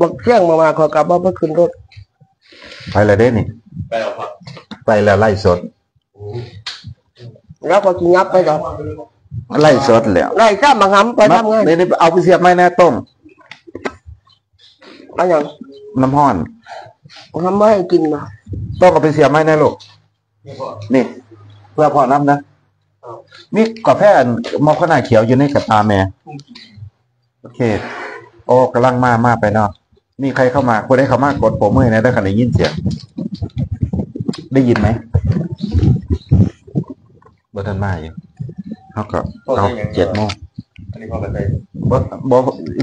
บักเที่ยงมามาขอกลับว่าเมื่อคืนรถไปแล้วเด้นี่ ไปแล้วครับไปแล้วไล่สด แล้วก็กินยับไปก่อนไล่สดแล้วได้ข้ามมาหำไปทำงานนี่นี่เอาไปเสียบไม้แน่ต้มเอะไรอย่างน้ำห้อนทำไม่ให้กินมาต้องเอาไปเสียบไม้แน่ลูกนี่พ่อนี่เพื่อพ่อน้ำนะนี่กาแฟมอขนาดเขียวอยู่ในกระตาแม่โอเคโอ้กำลังมามาไปเนาะมีใครเข้ามาคนได้เข้ามากดโปรมือนะได้ขนาดยินเสียง ได้ยินไหมเบอร์ทันมาอยู่เขาก็เอาเจ็ดโมงอันนี้พ่อไปไปบ่บ่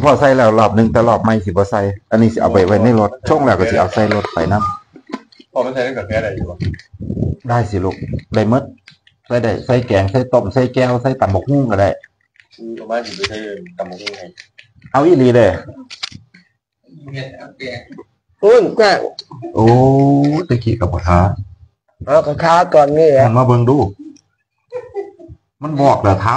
พอใส่แล้วรอบหนึงแต่รอบไม่สิบ่ใส่อันนี้สิเอาไปไว้ในรถช่วงแล้วก็สิเอาใส่รถไปนํพ่อมันใช้ได้กับแค่อะไรอยู่วะได้สิลูกได้หมดใส่ได้ใส่แกงใส่ต้มใส่แก้วใส่ตำบักหุ่งก็ได้คือเอามาถึงไปใช้ตำมะม่วงให้ เอาอีหลีเด้เนี่ยแกอุ้ยแกล้งโอ้ตะกี้กับบ่ทาเอากระทาก่อนนี่แหละมันมาเบิ่งดู มันบอกแล้วเท้า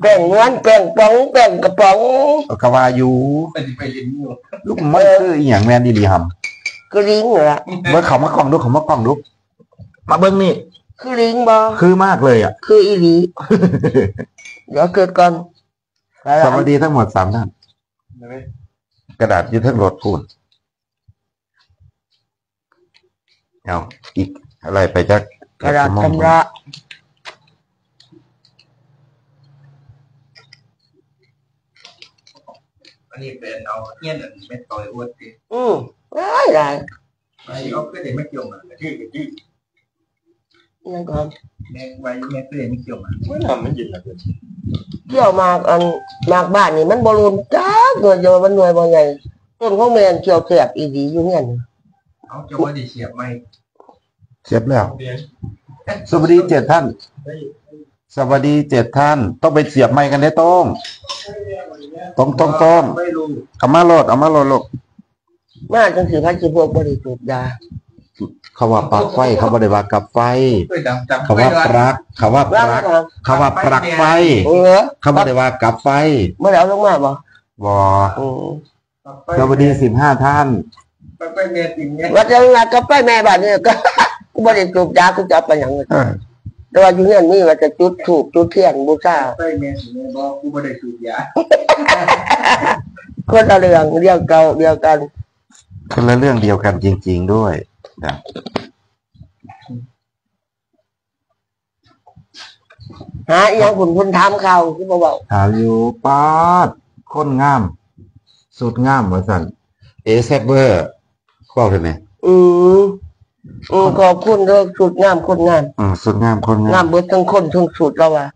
แป้งนวลแป้งป๋องแป้งกระป๋องเอาก็ว่าอยู่ไปที่ไปเรียนอยู่ลูกมันคืออีหยังแม่นอีหลีหำคือลิงเหรอเบิ่งเขามากล้องดูเขามากล้องดูมาเบิ่งนี่ คือลิงบ่คือมากเลยอะ คืออีหลี เดี๋ยวเกิดก่อนไปสละวัสดีทั้งหมดสามท่านใช่ไหม กระดาษอยึดทั้งรถพูนเอาอีกอะไรไปจักกระดาษชำระอันนี้เป็นเอาเงี้ยนเม็ดต่อยอ้วนดิอืมได้ได้ไอ้เอาก็เด็กไม่เกี่ยวมาชื่อชื่อ นั่นก่อนแม่ไว้แม่ก็เด็กไม่เกี่ยวมาไม่ทำไม่ยินนะเพื่อนเที่ยวมากอันมากบ้านนี่มันบอลูนจ้าเกิดเดียวมันหน่วยบ่ใหญ่ต้นของแมนเกี่ยวเสียบอีดีอยู่เงี้ยเอาจะว่าดีเฉียบไหมเสียบแล้วเรียนสวัสดีเจ็ดท่าน สวัสดีเจ็ดท่าน ต้องไปเสียบไม้กันได้ตรงตรงตรงตรงไม่รู้เอามาโหลดเอามาโหลดลูกมาจังสิพันสิพวกบริสุทธิ์ยา เขาว่าปลักไฟเขาบ่ได้ว่ากับไฟด้วยดำจำเขาว่าปลักเขาว่าปว่าลักครับเขาว่าปลักไฟเออเขาบ่ได้ว่ากับไฟเมื่อแล้วลงมาบ่บออืมสวัสดีสิบห้าท่านไปไปเมียจริงเนี่ยว่าจะงานก็ไปแม่บ้านนี่ก็กูบริสุทธิ์ยากูจะเอาไปหยังเออแต่ว่าอยู่เงี้ยนี่ว่าจะจุดถูกจุดเทียนบูชาไปเมียจริงเนี่ยบอกกูไม่ได้สูบยาคนละเรื่องเรื่องเก่าเดียวกันคนละเรื่องเดียวกันจริง ๆด้วย นะหาอีหยังคุณคุณถามเขาคือบ่เว้าถามอยู่ปาดคนงาม สุดงามว่าสั่นเอเซเบอร์เข้าถึงไหมอืมอืมขอบคุณเด้อสุดงามคนงามอืมสุดงามคนงางามมเบิดทั้งคนทั้งสุดแล้วว่ะ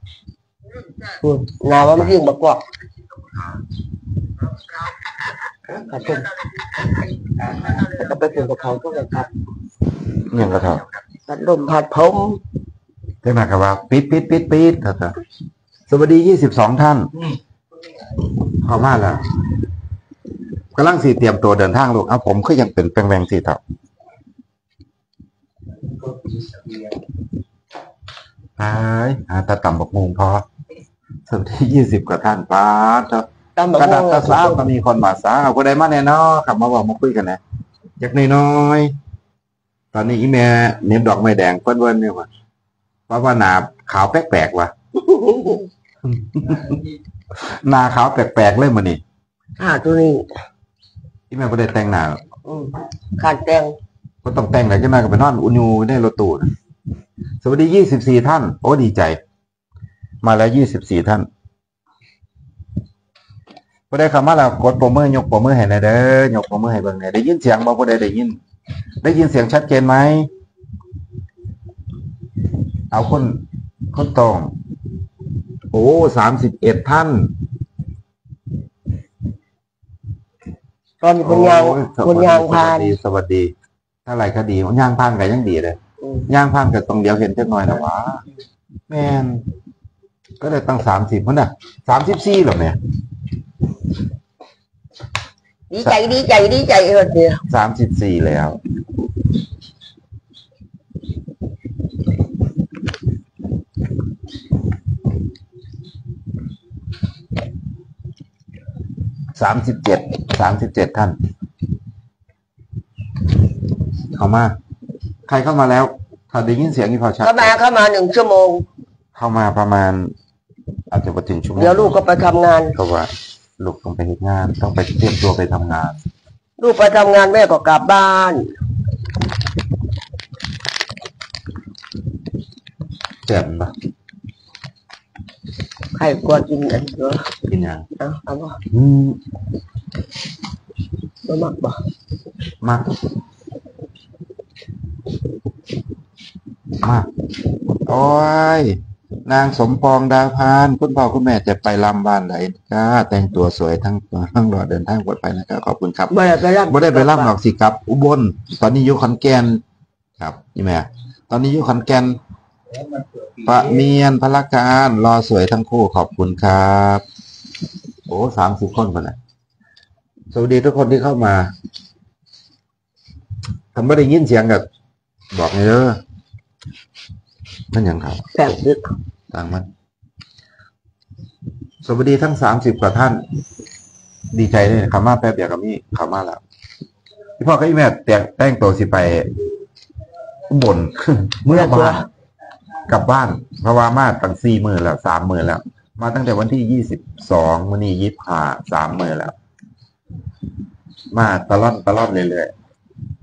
อืมหนาว่ามันยิ่งบักกอก ขอบคุณแล้วก็ไปคุยกับเขาก็เลยครับยังกระเทาะพัดลมพัดผมเท่านั้นก็ว่าปิดปิดปิดปิดเถอะสวัสดียี่สิบสองท่านข้ามาแล้วกำลังสีเตรียมตัวเดินทางลูกเอาผมก็ยังเป็นแปลงแวงสีเถาไปหาตาต่ำบกมุงพอสวัสดียี่สิบกว่าท่านป้าดเถอะ ตามแบบกระดาษตาสาวก็มีคนมาสาวก็ได้มาแน่นอนขับมาบอกมาคุยกันนะอยากน้อยๆตอนนี้อีแม่เน็บดอกไม้แดงเปิ้นๆเนี่ยว่ะเพราะว่าหนาขาวแปลกๆว่ะหนาขาวแปลกๆเลยมันนี่อ่าตัวนี้อีแม่ก็ได้แต่งหน้าอืมขาดแตงก็ต้องแต่งไหนจะมากับไปนอนอุญูในรถตู้นะสวัสดียี่สิบสี่ท่าน โอ้ดีใจ มาแล้วยี่สิบสี่ท่าน พอได้คำว่าเรากดโปรมือยกโปรมือให้หน่อยเด้อยกโปรมือให้เบิ่งหน่อยได้ยินเสียงบ่พอได้ได้ยิน ได้ยินเสียงชัดเจนไหมเอาคนคนตรงโอ้สามสิบเอ็ดท่านตอนนี้คนยางโอ้สควันสดียางพาน สวัสดีสวัสดีถ้าอะไรก็ดีย่างพานก็ยังดีเลยอืม ย่างพานก็ต้องเดียวเห็นเล็กน้อยนะวะแม่นก็ได้ตั้งสามสิบมันน่ะสามสิบสี่หรอแม่ ดีใจดีใจดีใจเออเดียวสามสิบสี่แล้ว สามสิบเจ็ด สามสิบเจ็ดท่าน เข้ามา ใครเข้ามาแล้วถ้าได้ยินเสียงนี่พอชัดเข้ามาเข้ามาหนึ่งชั่วโมง เข้ามาประมาณ อาจจะมาถึงชั่วโมงเดี๋ยวลูกก็ไปทำงานเพราะว่า ลูกต้องไปเฮ็ดงาน ต้องไปเตรียมตัวไปทำงาน ลูกไปทำงานแม่ก็กลับบ้านเจ็บปะใครกลัวกินอันเดียวกินยังเอาเอาบ่อืมบ่มักบ่มากมากโอ้ย นางสมปองดาวพาน คุณพ่อคุณแม่จะไปลำบ้านไหนก็แต่งตัวสวยทั้งทั้งรอดเดินทางปลอดภัยนะครับขอบคุณครับบ่ได้ไปรับบ่ได้ไปลำหรอกสิครับ อุบลตอนนี้อยู่ขอนแก่นครับนี่แม่ตอนนี้อยู่ขอนแก่นแล้วมันเปิดปีปะเมียนพละการรอสวยทั้งคู่ขอบคุณครับ โอ้สามสิบคนคนน่ะสวัสดีทุกคนที่เข้ามาทำไม่ได้ยินเสียงกับบอกเลยเด้อ นั่นหยังครับแปดดึกต่างมัน สวัสดีทั้งสามสิบกว่าท่าน ดีใจเลยขามาแป๊บเดียวกับมี่ขามาแล้วพี่พ่อกับพี่แม่แต่งแต่งตัวสิไปอุบนเมื่อบ้านกลับบ้านเพราะว่ามาตั้งสี่มือแล้วสามมือแล้ว มาตั้งแต่วันที่ยี่สิบสองวันนี้ยี่สิบห้าสามมือแล้ว มาตลอดตลอดเรื่อย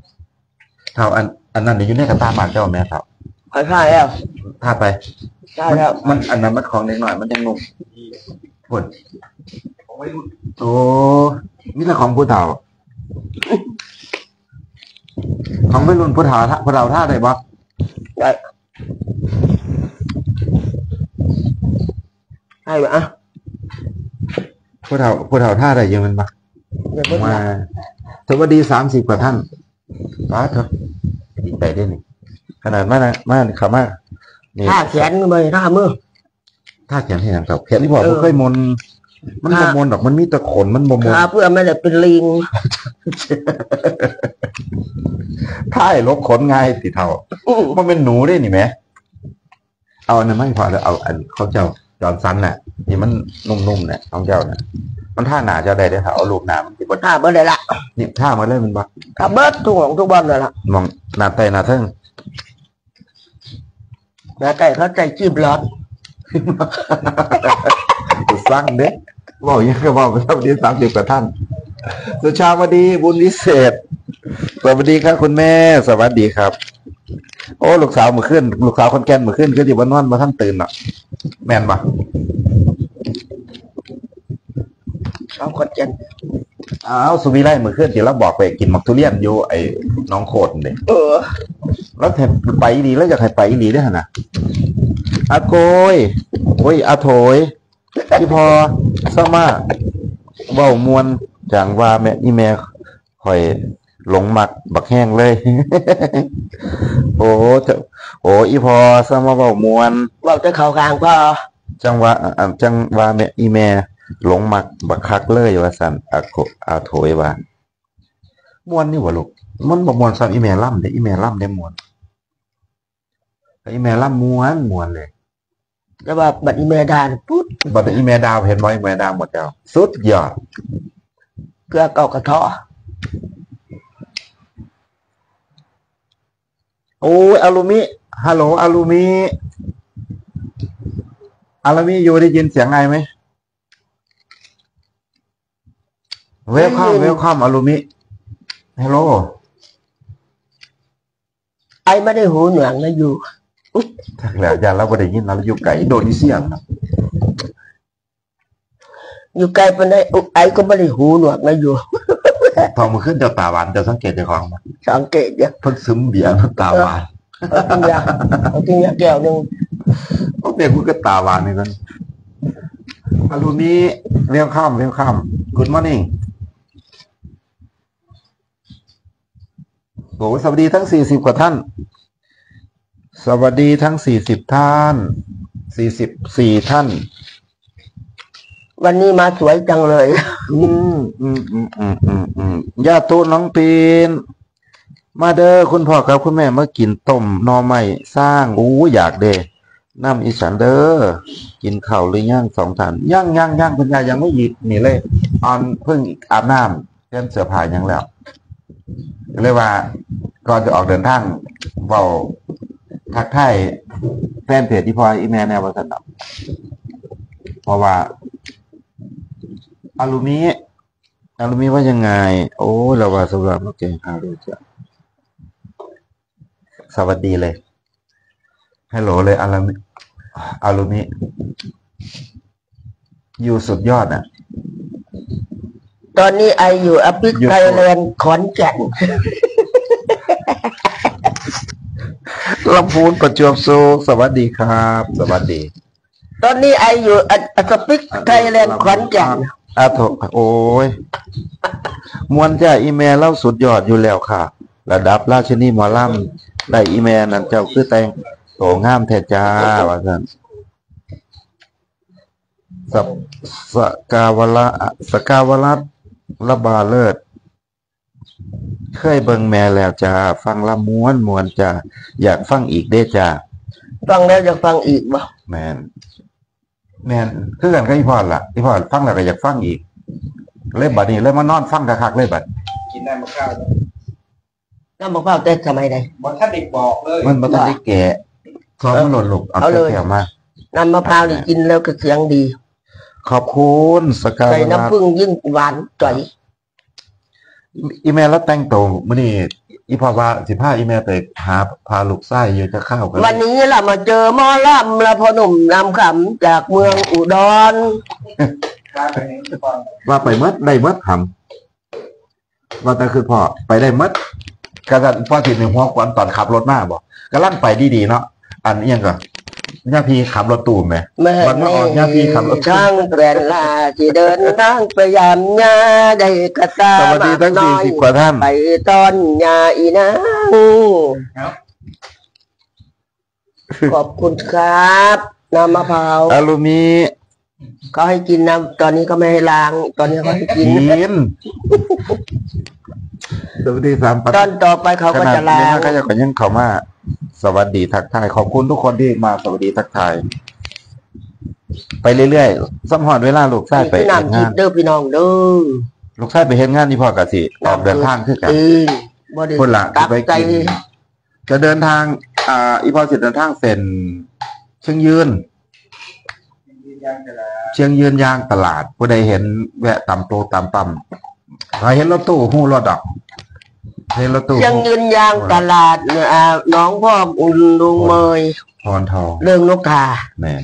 ๆเท่าอันอันนั้นเดี๋ยวอยู่ในกระตาบานเจ้าแม่ครับ ไปใช่แล้วถ้าไป ใช่มันแล้วมันอันนั้นมันของเล็กหน่อยมันยังนุ่มผลเอาไว้รุ่นโอ้นี่แหละของผู้เฒ่า ของไม่รุ่นผู้เฒ่าท่าผู้เฒ่าท่าได้บ่ได้ใช่ไหมอะผู้เฒ่าผู้เฒ่าท่าได้ยังมันบ่เดี๋ยวเพิ่งมามาสวัสดีสามสิบกว่าท่านป้าเถอะดีใจด้วยนี่ ขนาดมานะมาขามานี่ท่าแขนมือท่ามือท่าแขนให้หยังกับแขนที่บอกเออบ่เคยมนมันบ่ค่ะมนดอกมันมีแตะขนมันบ่มนขาเพื่อไม่ได้เป็นลิงท่ายลบขนง่ายสิเท่าอื้อมันเป็นหนูได้นี่ไหมเอาอันนั้นไม่พอแล้วเอาอันเขาเจ้าจอนซันน่ะที่มันนุ่มๆเนี่ยของเจ้าน่ะมันท่าหนาเจ้าใดได้อถ้าเอารูปหนามันที่บนท่าบ่ได้ละนี่ท่ามาเลยมันบ่ถ้าเบิดทุกของทุกบ้านเลยล่ะมองหน้าไตหน้าเทิง แม่ไก่เขาใจจีบร้อนสุดสร้างเด้บอกยังก็บอกไปสวัสดีสามสิบกว่าท่านสุชาวดีบุญวิเศษ สวัสดีครับคุณแม่ สวัสดีครับ โอ้ ลูกสาวมือขึ้น ลูกสาวคนแก่นมือขึ้นก็อยู่บ้านนอนมาท่านตื่นเนาะแมนปะเอาคนเจนอ้าสุวิไลมือขึ้นเดี๋ยวเราบอกไปกินมักทุเรียนอยู่ไอ้น้องโคดนี่เออ แล้วแถมไปอีหลีแล้วอยากให้ไปอีหลีได้หนะอาโกยโอ้ยอาโถยพี่พอสมาเว้ามวนจางว่าแม่อีแม่คอยหลงมักบักแห้งเลย โอ้เจ้าโอ้อีพอสมาเว้ามวนบอกจะเข้ากลางพอจังว่าอ่าจังว่าแม่อีแม่หลงมักบักคักเลยว่าสันอาโกอาโถยว่าม่วนนี่หว่าลูกมันบ่ม่วนซ้ำอีแม่ล่ำเด้อีแม่ล่ำได้ม่วนแต่ อีแม่ล่ำม่วนม่วนเลยแต่ว่าบัดนี้แม่ดานปุ๊บบัดนี้อีแม่ดาวเห็นบ่อีแม่ดาวหมดแล้วสุดยอดเกลือเก่ากระเทาะโอ้ยอารุมิฮัลโหลอารุมิอารุมิอยู่ได้ยินเสียงไงไหมเวลคัมเวลคัมอารุมิฮัลโหลไอ้ไม่ได้หูหนวงนะอยู่ ทักแล้วอย่าเราบ่ได้ยินเราอยู่ไกลอินโดนีเซียครับอยู่ไกลปานใดอุ๊ยไอ้ก็ไม่ได้หูหนวกนะอยู่ ทองมือขึ้นเจ้าตาหวานเจ้าสังเกตเจ้าของบ่สังเกตเนี่ยเพิ่นซึมเบียร์เพิ่นตาหวานเอากินยาเอากินยาแก้วหนึ่งโอ้เบียร์กูก็ตาหวานนี่กันอารุมิเวลคัมเวลคัม Good morning โอ้สวัสดีทั้งสี่สิบกว่าท่าน สวัสดีทั้งสี่สิบท่านสี่สิบสี่ท่าน วันนี้มาสวยจังเลย อืมอืมอืมอืมอืมอืมญาติตุน้องปีน มาเด้อคุณพ่อกับคุณแม่มากินต้มหนอไม้สร้างอู้อยากเด้น้ำอีสานเด้อกินข้าวหรือย่างสองทานย่างย่างย่างคุณยายยังไม่หยิบนี่เลยออนเพิ่งอาบน้ำเตรียมเสื้อผ้ายังแล้วเลยว่าก่อนจะออกเดินทางเบา ทักทายแฟนเพจที่พอยอีเมลแนวบริษัทเนาะเพราะว่าอารุมิอารุมิว่ายังไง โอ้เราว่าสำหรับมาเก่งข่าวด้วยจ้ะสวัสดีเลยฮัลโหลเลยอารุมิอารุมิอยู่สุดยอดอะ ตอนนี้ไออยู่อพิษไทยแลนด์ขอนแก่น ลำพูนประจวบสูงสวัสดีครับ สวัสดี ตอนนี้ไออยู่อสปิกไทยแลนด์ขอนแก่นอาโถโอ้ยมวนจ้าอีเมลเล่าสุดยอดอยู่แล้วค่ะ ระดับราชนีหมอล่ำได้อีเมลนั่นเจ้าคือแต่งโตงามแท้จ้าว่าซั่นสบสกาวละสกาวรัตระบาเลิศ เคยเบิ่งแม่แล้วจ้าฟังละม้วนมวนจ้าอยากฟังอีกเด้จ้าฟังแล้วจะฟังอีกบ่แมนแมนคือกันก็อีพอดล่ะอีพอดฟังแล้วก็อยากฟังอีก เลยบัดนี้เลยมานอนฟังคักๆเลยบัดกินได้มาข้าวน้ำมะพร้าวแต่สมัยใดบอท่านเด็กบอกเลยมันบ่ทันได้แกะซอมมันหล่นลูกเอาเอาเลยแก้วมาน้ำมะพร้าวนี่กินแล้วก็เสียงดี ขอบคุณสกาวใส่รัตน้ำผึ้งยิ่งหวานจ่อย อีเมลแล้วแต่งตัวมื้อนี้อีพอว่าสิพาอีเมลไปหาพาลูกชายอยู่จะเข้ากันวันนี้ล่ะมาเจอหมอลำละพอหนุ่มนำขำจากเมืองอุดรร้านไปไหนก่อนว่าไปหมดได้หมดทำว่าแต่คือพ่อไปได้หมดกระดันพ่อสิหนึ่งหัวกวนตอนขับรถมาบ่กำลังไปดีๆเนาะอันนี้ยังก็ ย่าพี่ขับรถตู้ไหมแม่วันมาออกญาติพี่ขับรถช่างแกรนลาที่เดินทางไปยามยาได้กระตาสวัสดีทั้งน้สี่อยสิบกว่าท่านไปตอนยาอีนางขอบคุณครับน้ำมะพร้าวอารุมิเขาให้กินน้ำตอนนี้ก็ไม่ให้ล้าง ตอนนี้เขาให้กินกินสวัสดีสามปัตอนต่อไปเขาขก็นาดจะนี้ล้างนะก็ยังก็ยังเขามา สวัสดีทักทาย ขอบคุณทุกคนที่มาสวัสดีทักทาย ไปเรื่อยๆสัมหอดเวลาลูกชายนี่ไปคือเฮ็ดน้ำทิงาพนย์เด้อพี่น้องเด้อลูกชายไปเฮ็ดงานที่พ่อกะสิออกเดินทางคือกัน เออบ่ได้คนละตัจะกไปใจกินจะเดินทาง อ่า อีพอสิเดินทางเส้นเชียงยืนยืนยันกันแล้วเชียงยืนยางตลาดผู้ใดเห็นแวะตำโตตำปั๊มถ้าเห็นรถตู้หู้รถดอก เห็นรถตู้ยังยืนยางตลาดเนี่ยอ่าน้องพ่ออุ่นลุงเมยพรทองเรื่องนกทาแม่น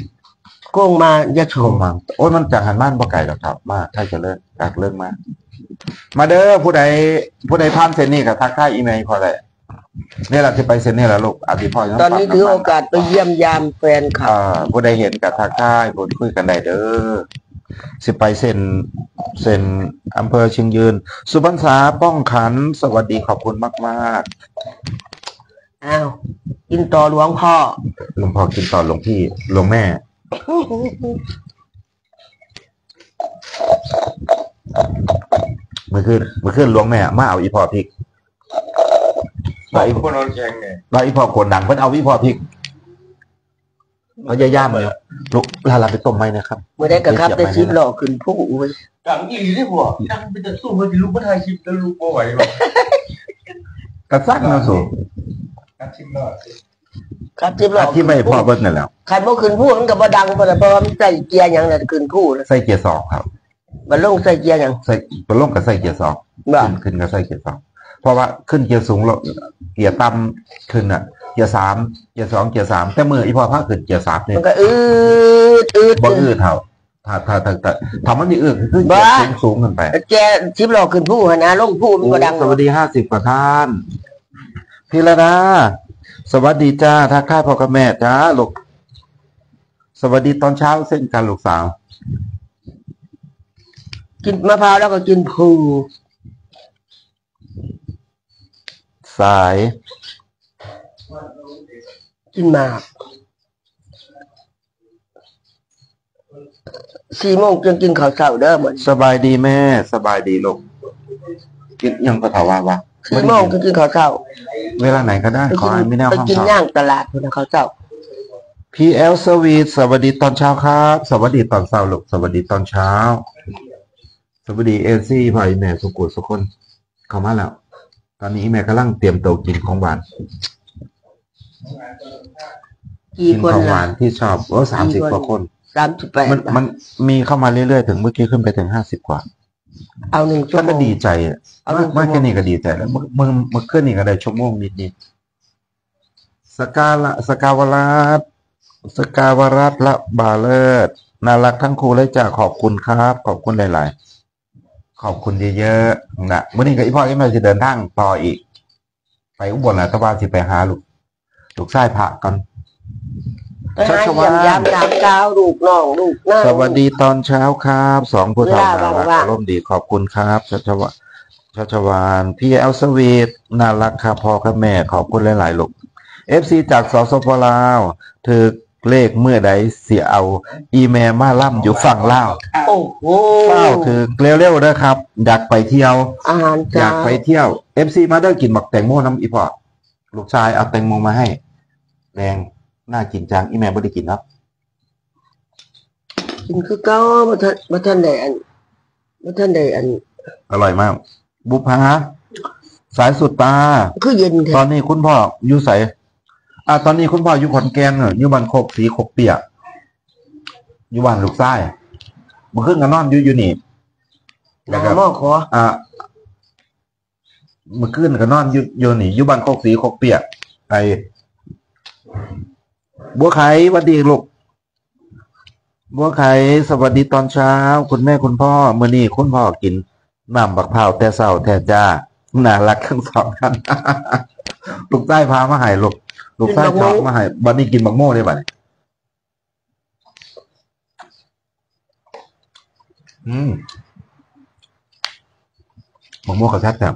กุ้งมายะโฉชมมมังโอ้ยมันจากหันบ้านบ่ไก่ดอกครับ มาถ้าจะเลิกจากเลิกมามาเด้อผู้ใดผู้ใดผ่านเส้นนี้กับทักทายอีเมลพอได้นี่แหละที่ไปเส้นนี้แหละลูกอธิพรตอนนี้ถือโอกาสไปเยี่ยมยามแฟนคลับอ่าผู้ใดเห็นกับทักทายพูดคุยกันได้เด้อ สิไปเส้นเส้นอำเภอเชียงยืน สุพรรณษาป้องขัน สวัสดีขอบคุณมาก อ้าวกินต่อหลวงพ่อ ๆ หลวงพ่อกินต่อหลวงพี่หลวงแม่เมื่อคืนเมื่อคืนหลวงแม่มาเอาอีพอพริกบอเรากอีคนนอนแข่งไง เราอีพอโกนดังเพิ่นเอาอีพอพริก เขาจะย่ามเลยลูกลาลาไปต้มไหมนะครับเมื่อได้กระครับได้ชิปหล่อขึ้นผู้อุ้ยดังอีหลีได้หัวดังเป็นจะสู้มันจะลุกมาถ่ายคลิปแล้วลุกมาไหวหรอกกระซักนะสูนักชิมหน่อยครับชิปหล่อที่ไม่พอเบิ้งนั่นแหล้วใครบ่ขึ้นผู้มันก็บ่ดังเพราะเพราะว่ามันใส่เกียร์หยังน่ะขึ้นผู้น่ะใส่เกียร์สองครับมันลงใส่เกียร์หยังใส่ตัวลงกับใส่เกียร์สองบ่ขึ้นขึ้นกับใส่เกียร์สองเพราะว่าขึ้นเกียร์สูงลงเกียร์ต่ำขึ้นอะเกียร์สามเกียร์สองเกียร์สามแต่มืออีพอพาขึ้นเกียร์สามเนี่ยมันก็อืดอืดบ่อื้อเท่าถ้าถ้าถ้าถ้าถ้ามันมีอื้อคือเกียร์สูงสูงขึ้นไปแกชิปหล่อขึ้นผู้หั่นนะลงผู้มันก็ดังสวัสดีห้าสิบกว่าท่านพี่ระดาสวัสดีจ้าทักทายพ่อกับแม่จ้าลูกสวัสดีตอนเช้าเส้นกันลูกสาว กินมะพร้าวแล้วก็กินผูสาย กินหมากสี่โมงจนกินข้าวเช้าเด้อเหมือนสบายดีแม่ สบายดีลูกกินยังก็ถามว่าวะสี่โมงจนกินข้าวเช้า เวลาไหนก็ได้ไปขอกินให้ไม่แน่ไปห้องกินเขาย่างตลาดพุ่นนะข้าวเช้า พีเอลสวีทสวัสดีตอนเช้าครับ สวัสดีตอนเช้าลูกสวัสดีตอนเช้า สวัสดีเอซี่พ่อแม่สุกุลสุคนเข้ามาแล้ว ตอนนี้แม่กำลังเตรียมตัวกินของหวาน กี่กินคนของหละวานที่ชอบโอ้สามสิบกว่าคน สามสิบแปดมันมันมีเข้ามาเรื่อยๆ ถึงเมื่อกี้ขึ้นไปถึงห้าสิบกว่า เอาหนึ่งชั่ก็วโมก็ง ดีใจอะเอาหนึ่มากงมากชั่วโมงแค่นี้ก็ดีใจแล้วเมื่อเมื่อเมื่อคืนนี่ก็ได้ชั่วโมงนิดๆสกาละสกาวรัตสกาวรัตละบาเลิศน่ารักทั้งครูเลยจ้าขอบคุณครับ ขอบคุณหลาย ๆ ขอบคุณเยอะๆนะเมื่อนี้กับอีพ่ออีแม่จะเดินทางต่ออีก ไปอุบลนะตะวันสิไปหาลูก ลูกชายพระกันไปหาเยี่ยมยามยามเช้าลูกน้องลูกน้า สวัสดีตอนเช้าครับสองผู้ทำเวลาน่ารักว่างๆอารมณ์ดีขอบคุณครับชัชวาชัชวานพี่เอลสวีทน่ารักครับพ่อกับแม่ขอบคุณหลายๆลูกเอฟซีจากสสปลาวถือเลขเมื่อใดเสียเอา อีเมลมาล่ำอยู่ฝั่งลาวโอ้โหเฝ้าถือเร็วๆนะครับ อยากไปเที่ยว อาหารอเช้ายากไปเที่ยวเอฟซีมาได้กินหมักแตงโมน้ำอีพอลูกชายเอาแตงโมมาให้ แรงน่ากินจังอีแม่ไม่ได้กินครับกินคือเก้ามาทันมาทันได้อันมาทันได้อัน อร่อยมาก บุพาสายสุดตา คือเย็นแท้ตอนนี้คุณพ่ออยู่ใสอ่าตอนนี้คุณพ่ออยู่ขอนแก่นเนอะอยู่บ้านโคกสีโคกเปียกอยู่บ้านลูกชายเมื่อคืนก็นอนอยู่อยู่นี่หนาหม้อขออ่าเมื่อคืนก็นอนอยู่อยู่นี่อยู่บ้านโคกสีโคกเปียกไอ้ บัวไข่วัสดีลูกบัวไข่สวัสดีตอนเช้า คุณแม่คุณพ่อเมื่อนี้คุณพ่อกินน้ำบักพร้าแต่เศร้าแต่จ้าน่ารักทั้งสองท่านลูกใต้พามาให้ลูกลูกใต้ชอบมาให้บัดนี้กินบักโม่ได้บัดอืมบักโม่เขาชัดแบบ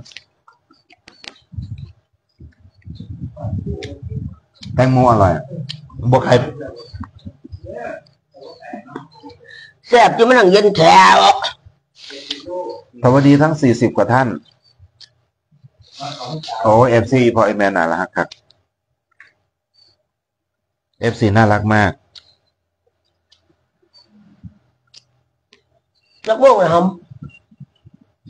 แตงโมอร่อยบัวไข่แซ่บจนมันหนังเย็นแถวสวัสดีทั้งสี่สิบกว่าท่าน โอ้เอฟซีพอไอแมนน่ารักครับเอฟซีน่ารักมากนักบ้งเลยครับ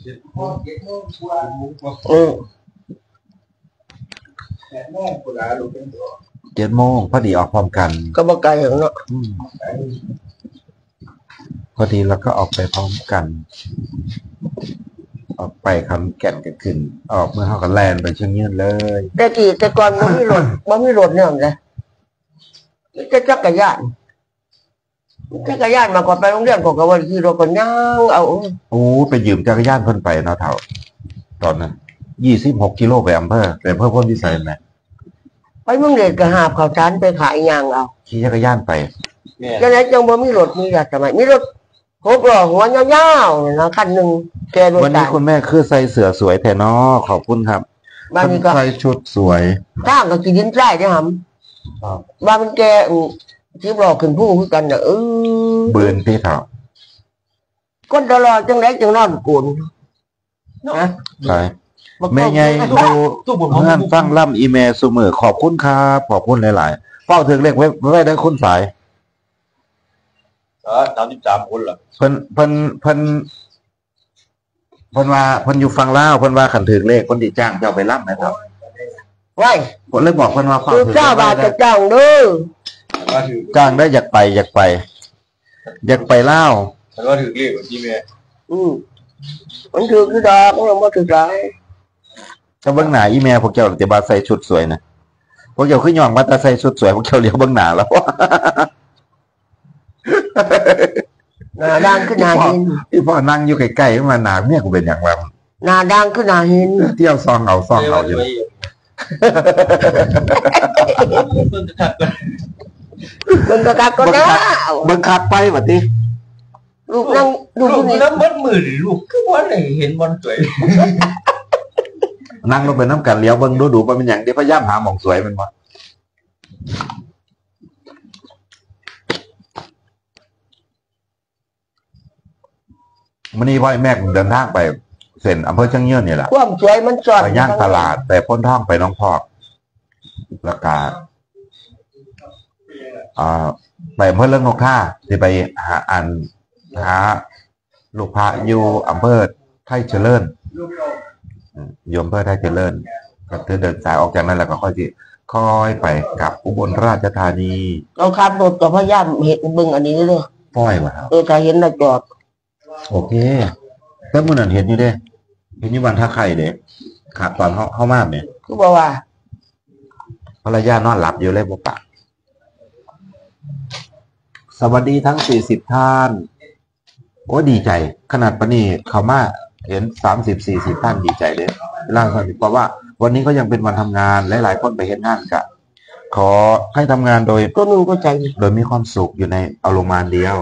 เจ็ดโมงเจ็ดโมงกว่าโมงกว่าเอ อแปดโมงกว่าลูกเป็นตัวเจ็ดโมงพอดีออกพร้อมกัน ก็บอกไกลเหรอเนาะอืมพอดีแล้วก็ออกไปพร้อมกัน ออกไปคำแก่นกันขึ้น ออกเมื่อเขากันแลนไปเชียงยืนเลย แต่กี่แต่ก่อนบ่มีรถบ่มีรถเนี่ยเลยมีแต่จักรยานจักรยานมาก่อนไปโรงเรียนของกับวันขี่รถก็ย่างเอาโอ้ไปยืมจักรยานเพิ่นไปเนาะเท่า ตอนนั้นยี่สิบหกกิโลไปอำเภอไปอำเภอพ้นพิสัยไหม ไปเมืองเดชก็หาบข้าวสารไปขายย่างเอาขี่จักรยานไปแม่จังไหนจังบ่มีรถมีรถสมัยมีรถหกล้อหัวยาวๆเนี่ยนะคันหนึ่งแกรถวันนี้ตาย คุณแม่คือใส่เสื้อสวยแทนอขอบคุณครับบ้านนี้ก็ ใส่ชุดสวยทางก็กินดินใต้ได้หำบ้านมันแกอืมที่รอขึ้นผู้คือกันน่ะเออเบือนพี่เถาคนตลอดจังไดจังนอนกุนนะ ไป แม่ใหญ่ดูตู้บนเพื่อนฟังล่ำอีเมลเสมอขอบคุณครับขอบคุณหลายๆเฝ้าถึงเลขไว้ไว้ได้คุณสายเออสามสิบสามคนเหรอเพิ่นเพิ่นเพิ่นเพิ่นว่าเพิ่นอยู่ฟังเล่าวเพิ่นว่าขันถึงเลขคนที่จ้างเจ้าไปล่ำนะครับไว้ผมเลยบอกเพิ่นว่าเฝ้าคือถึงเจ้าบาทได้จะจ้างเด้อแต่ว่าถือจ้างได้อยากไปอยากไป อยากไปเล่าวแต่ว่าถือเรียกว่าที่แม่อืมมันถือคือดอกมันบ่ถือไร ถ้าเบื้องหน้าอีเมลพวกเจ้าจะบาใส่ชุดสวยนะพวกเจ้าขึ้นย่องมาแต่ใส่ชุดสวยพวกเจ้าเลี้ยวเบื้องหน้าแล้วหน้าด่างขึ้นหน้าหินที่พ่อนั่งอยู่ใกล้ๆมาหนาเมียกูเป็นอย่างไรหน้าด่างขึ้นหน้าหินเที่ยวซองเอาซองเอาอยู่เพิ่งจะทักกันมันก็กักก็ได้เบิ่งคักไปบัดนี้ลูกนั่งลูลูกกผู้นี้น้ำมันมือหรือลูกคือว่าไหนเห็นบอลสวย นั่งลงไปน้ำกันเลี้ยวเบิ่งดูดูๆว่าเป็นอย่างเดี๋ยวพยายามหาหมองสวยแมันบ่มันนี้พ่อไอ้แม่ผมเดินทางไปเส้นอำเภอเชียงยืนนี่แหละความสวยมันจอดไปย่างตลาด แต่พ้นท่องไปน้องพอกแล้วก็อ่าไปอำเภอเรื่องนกท่าที่ไปหาอันหาลูกพระอยู่อำเภอไทยเจริญอืม โยมเพื่อไทยเจริญก็เธอเดินสายออกจากนั้นแล้วก็ค่อยที่ค่อยไปกลับอุบลราชธานีเราขับรถกับพยายามเห็นเบิ่งอันนี้เลยป้อยว่ะครับเออถ้าเห็นน่ะจอด โอเคแต่มื่อนั้นเห็นอยู่เด้เห็นอยู่วันท่าไข่เด้ขาดตอนเข้าเข้ามาเนี่ยคือบอกว่าภรรยานอนหลับอยู่เลยบ่ปากสวัสดีทั้งสี่สิบท่าน โอ้ดีใจ ขนาดปานนี้เขามา เห็นสามสิบสี่สิบท่านดีใจเลยร่างเพราะว่า วันนี้ก็ยังเป็นวันทำงานหลายๆคนไปเห็นงานกะ ขอให้ทำงานโดยตัวหนึงก็ใจดีโดยมีความสุขอยู่ในอารมณ์มานเดียว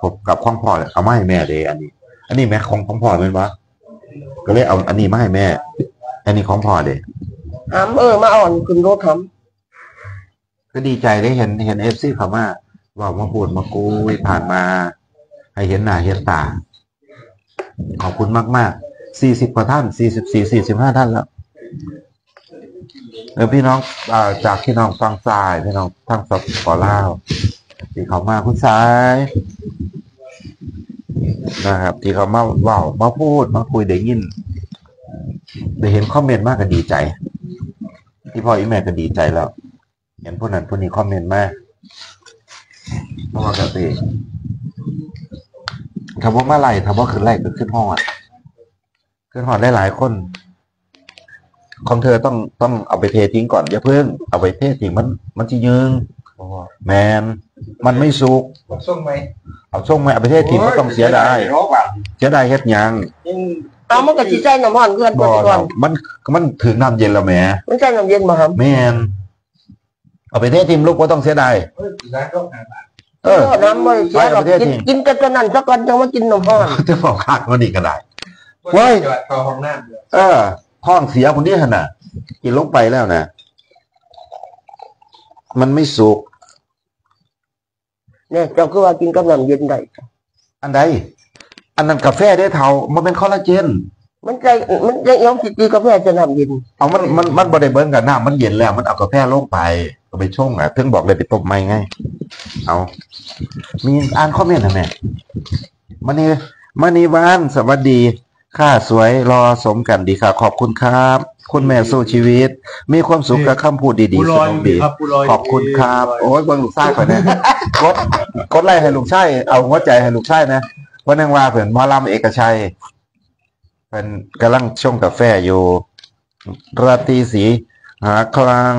ผมกับข้องพ่อเลยเอามาให้แม่เลยอันนี้ อันนี้แม่ของของพ่อเป็นวะก็เลยเอาอันนี้มาให้แม่ อันนี้ของพ่อเด้หามเออมาอ่อนขึ้นรถหามก็ดีใจได้เห็นเห็นเอฟซีเขามาเว่ามาพูดมาคุยผ่านมา ให้เห็นหน้าเห็นตา ขอบคุณมากมากสี่สิบกว่าท่านสี่สิบสี่สี่สิบห้าท่านแล้วเออพี่น้องอจากพี่น้องฟังซ้ายพี่น้องทางสปอลาวที่เขามาคุณซ้ายนะครับ ที่เขามาเว่ามาพูดมาคุยได้ยินได้เห็นคอมเมนต์มากก็ดีใจ ที่พ่ออีแม่ก็ดีใจแล้วเห็นพวกนั้นพวกนี้คอมเมนต์มากเพราะว่ากติ ถ้าว่ามาไล่ถ้าว่าขึ้นไล่ก็ขึ้นห้องอะขึ้นห้องได้หลายคน ของเธอต้องต้องเอาไปเททิ้งก่อนอย่าเพิ่งเอาไปเททิ้งมัน มันจะยืงแมนมันไม่สุกผมส่งไหมเอาส่งมาเอาไปเททิ้งก็ต้องเสียดายรอบอะเสียดายเฮ็ดหยังยังเอามันก็สิใส่น้ำมันเพื่อนก่บ่อนก่อนมันมันถึงน้ำเย็นแล้วแหมมันใส่น้ำเย็นมาหามแมนเอาไปเททิ้งลูกก็ต้องเสียดายเฮ้ยร้านก็หาบาท เออน้ำมันเสียหรอกไปประเทศกินที่กินแต่ตัวนั้นสักวันยังมากินน้ำห้อนจะบอกขาดมันอีกก็ได้เว้ยจอดเข้าห้องน้ำเลยเออท้องเสียคนนี้ขนาดกินลงไปแล้วนะมันไม่สุกเนี่ยเจ้าคือว่ากินกับน้ำเย็นได้อันใดอันนั้นกาแฟได้เท่ามันเป็นคอลลาเจนมันใจมันใจยอมสิกินกาแฟจะน้ำเย็นเอามันมันมันบริเบิ้งกับน้ำมันเย็นแล้ว มันเอากาแฟลงไป ก็ไปชงอะเพิ่งบอกเลยไปต้มไม่ไง เอา มีอ่านคอมเมนต์นะแม่มันนี่มันนี่วานสวัสดีค่าสวยรอสมกันดีค่ะ ขอบคุณครับ คุณแม่สู้ชีวิต มีความสุขกับคำพูดดีๆสนุกดีครับปูลอยขอบคุณครับ โอ้ยเบิ่งลูกชายก่อนนะกดกดไล่ให้ลูกชายเอาหัวใจให้ลูกชายนะวันนังว่าเผื่อนหมอลำเอกชัยเป็นกำลังชงกาแฟอยู่ราตรีสี หาคลัง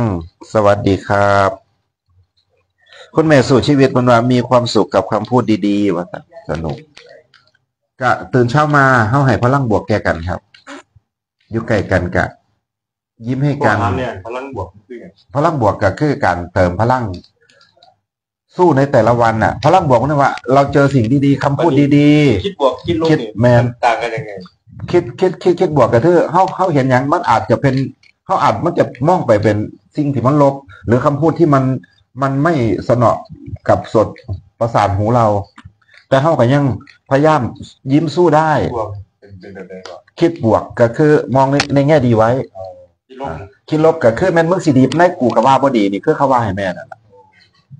สวัสดีครับ คุณแม่สู่ชีวิตมันว่ามีความสุขกับคำพูดดีๆว่าซั่นสนุกกะตื่นเช้ามาเฮาให้พลังบวกแก่กันครับ อยู่ใกล้กันกะ ยิ้มให้กักันนเนี่ยพลังบวกคือไงพลังบวกก็คือการเติมพลัง สู้ในแต่ละวันน่ะ พลังบวกนี่ว่า เราเจอสิ่งดีๆคำพูดดีคิดบวกคิดลบคิดนี่แมนต่างกันยังไงๆคิดคิดคิดคิดบวกก็คือเขาเขาเห็นอย่างมันอาจจะเป็น เขาอาจมันจะมองไปเป็นสิ่งที่มันลบ หรือคำพูดที่มันมันไม่สนอกับสดประสาทหูเรา แต่เขาก็ยังพยายามยิ้มสู้ได้บวกเป็นเป็นแบบไหนก่อนคิดบวกก็คือมองในในแง่ดีไว้ คิดลบคิดลบก็คือแม่นมึงสิดีในกูกับว่าบ่ดีนี่คือเขาว่าให้แม่นั่นแหละ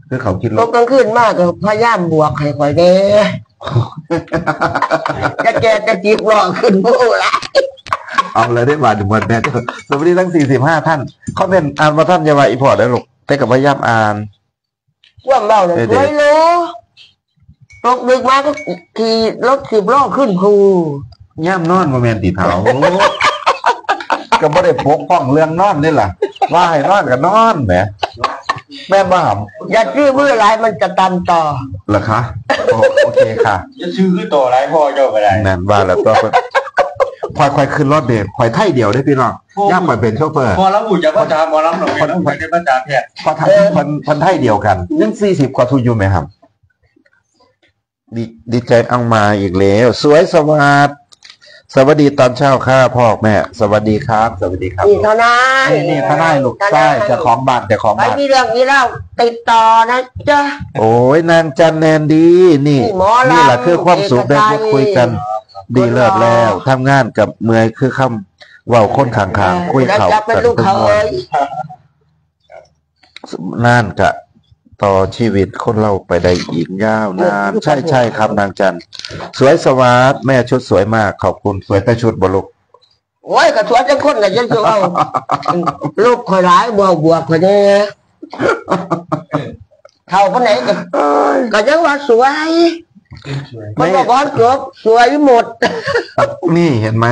คือเขาคิดลตบกกลางคืนมากก็พยายามบวกให้ข่อยเด้จะแกจะจีบรอขึ้นผู้ละ เอาเลยได้บาทหมดแม่สวัสดีทั้งสี่สิบห้าท่านคอมเมนต์อ่านมาท่านอยาวาอีพอร์ตได้ลูกแต่กับพยายามอ่านว่าเบาเนี่ยเออสเดี๋ยววยเลยตกดึกมาก็ขี่รถสิบล้อขึ้นภูย่ามนอนโมเมนติเถาก็ไม่ได้ปกป้องเรื่องนอนนี่ล่ะว่าให้นอนกับนอนแหมแม่บ้ามอย่าชื่อเมื่อไรมันจะตันต่อเหรอคะ โอโอเคค่ะจะชื่อคือต่อไรพ่อเจ้าก็ได้นั่นว่าแล้วก็ ควายควายขึ้นรถเด็กควายไทยเดียวได้พี่น้องย่ามไปเป็นโชเฟอร์พอรับหูจากภาษาหมอลำหน่อยต้องไปในภาษาแพทย์พอทำพันพันไทยเดียวกันยังสี่สิบกว่าทุนอยู่ไหมครับดีดีใจอังมาอีกแล้ว สวยสวัสดสวัสดีตอนเช้าค่ะพ่อแม่ สวัสดีครับ สวัสดีครับนี่ทนายนี่นี่ทนายลูกใช่เจะของบ้านเจะของไปบ้านมีเรื่องนี้เล่าติดต่อนะจ๊ะโอ้ยนางจันแนนดี นี่นี่หมอลำนี่แหละคือความสุขได้เอกชัยพูดคุยกัน ดีเลิศแล้วทำงานกับเมื่อยคือคำเว่าคนขางๆคุยแล้วเข่าจะเป็นกันลูกทุกเขาวัเอ้นยน่านกะ ต่อชีวิตคนเราไปได้อีกยาวนาน ใช่ใช่ครับนางจันสวยสวัสดแม่ชุดสวยมาก ขอบคุณสวยแต่ชุดบลุกโโอ้ยกระสวนจังคนน่ะยังจะเอาลูกคอยร้ายบวกบวกคนนี้เท่าคนไหนก็เอ้ยก็ยังว่าสวยสวย มันบอกว่าจบสวยหมด นี่เห็นไหม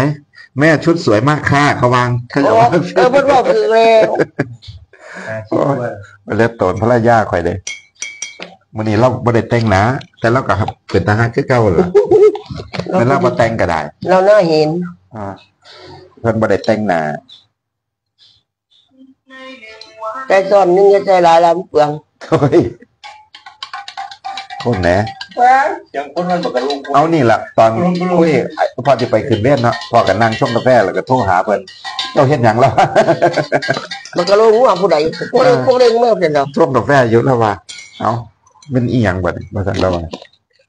แม่ชุดสวยมากค่ะเขาวางเขาจะโอ้วางเออมันบอกคือเลยอาชีพด้วยไปเล็บโตนพระราชาข่อยเด้วันนี้เราบ่ได้แต่งหนะ แต่เราก็เป็นทหารคือเก่าเหรอเวลาบ่แต่งก็ได้ เราน่าเห็นอ่าเพิ่นบ่ได้แต่งหน้าใจซ้อนนึงจะใจหลายลำเปลืองเฮ้ยคนแหน ยังคนมันบอกกระลุง เอานี่แหละตอนคุยพอจะไปขึ้นเล่นเนาะพอกันนั่งชงกาแฟแล้วก็โทรหาเพิ่นเราเฮ็ดหยังแล้วมันก็รู้ว่าผู้ใดผู้ใดผู้ใดเมื่อเป็นเราชงกาแฟอยู่แล้วว่าเอาเป็นอีหยังบัดมาสั่งแล้วว่า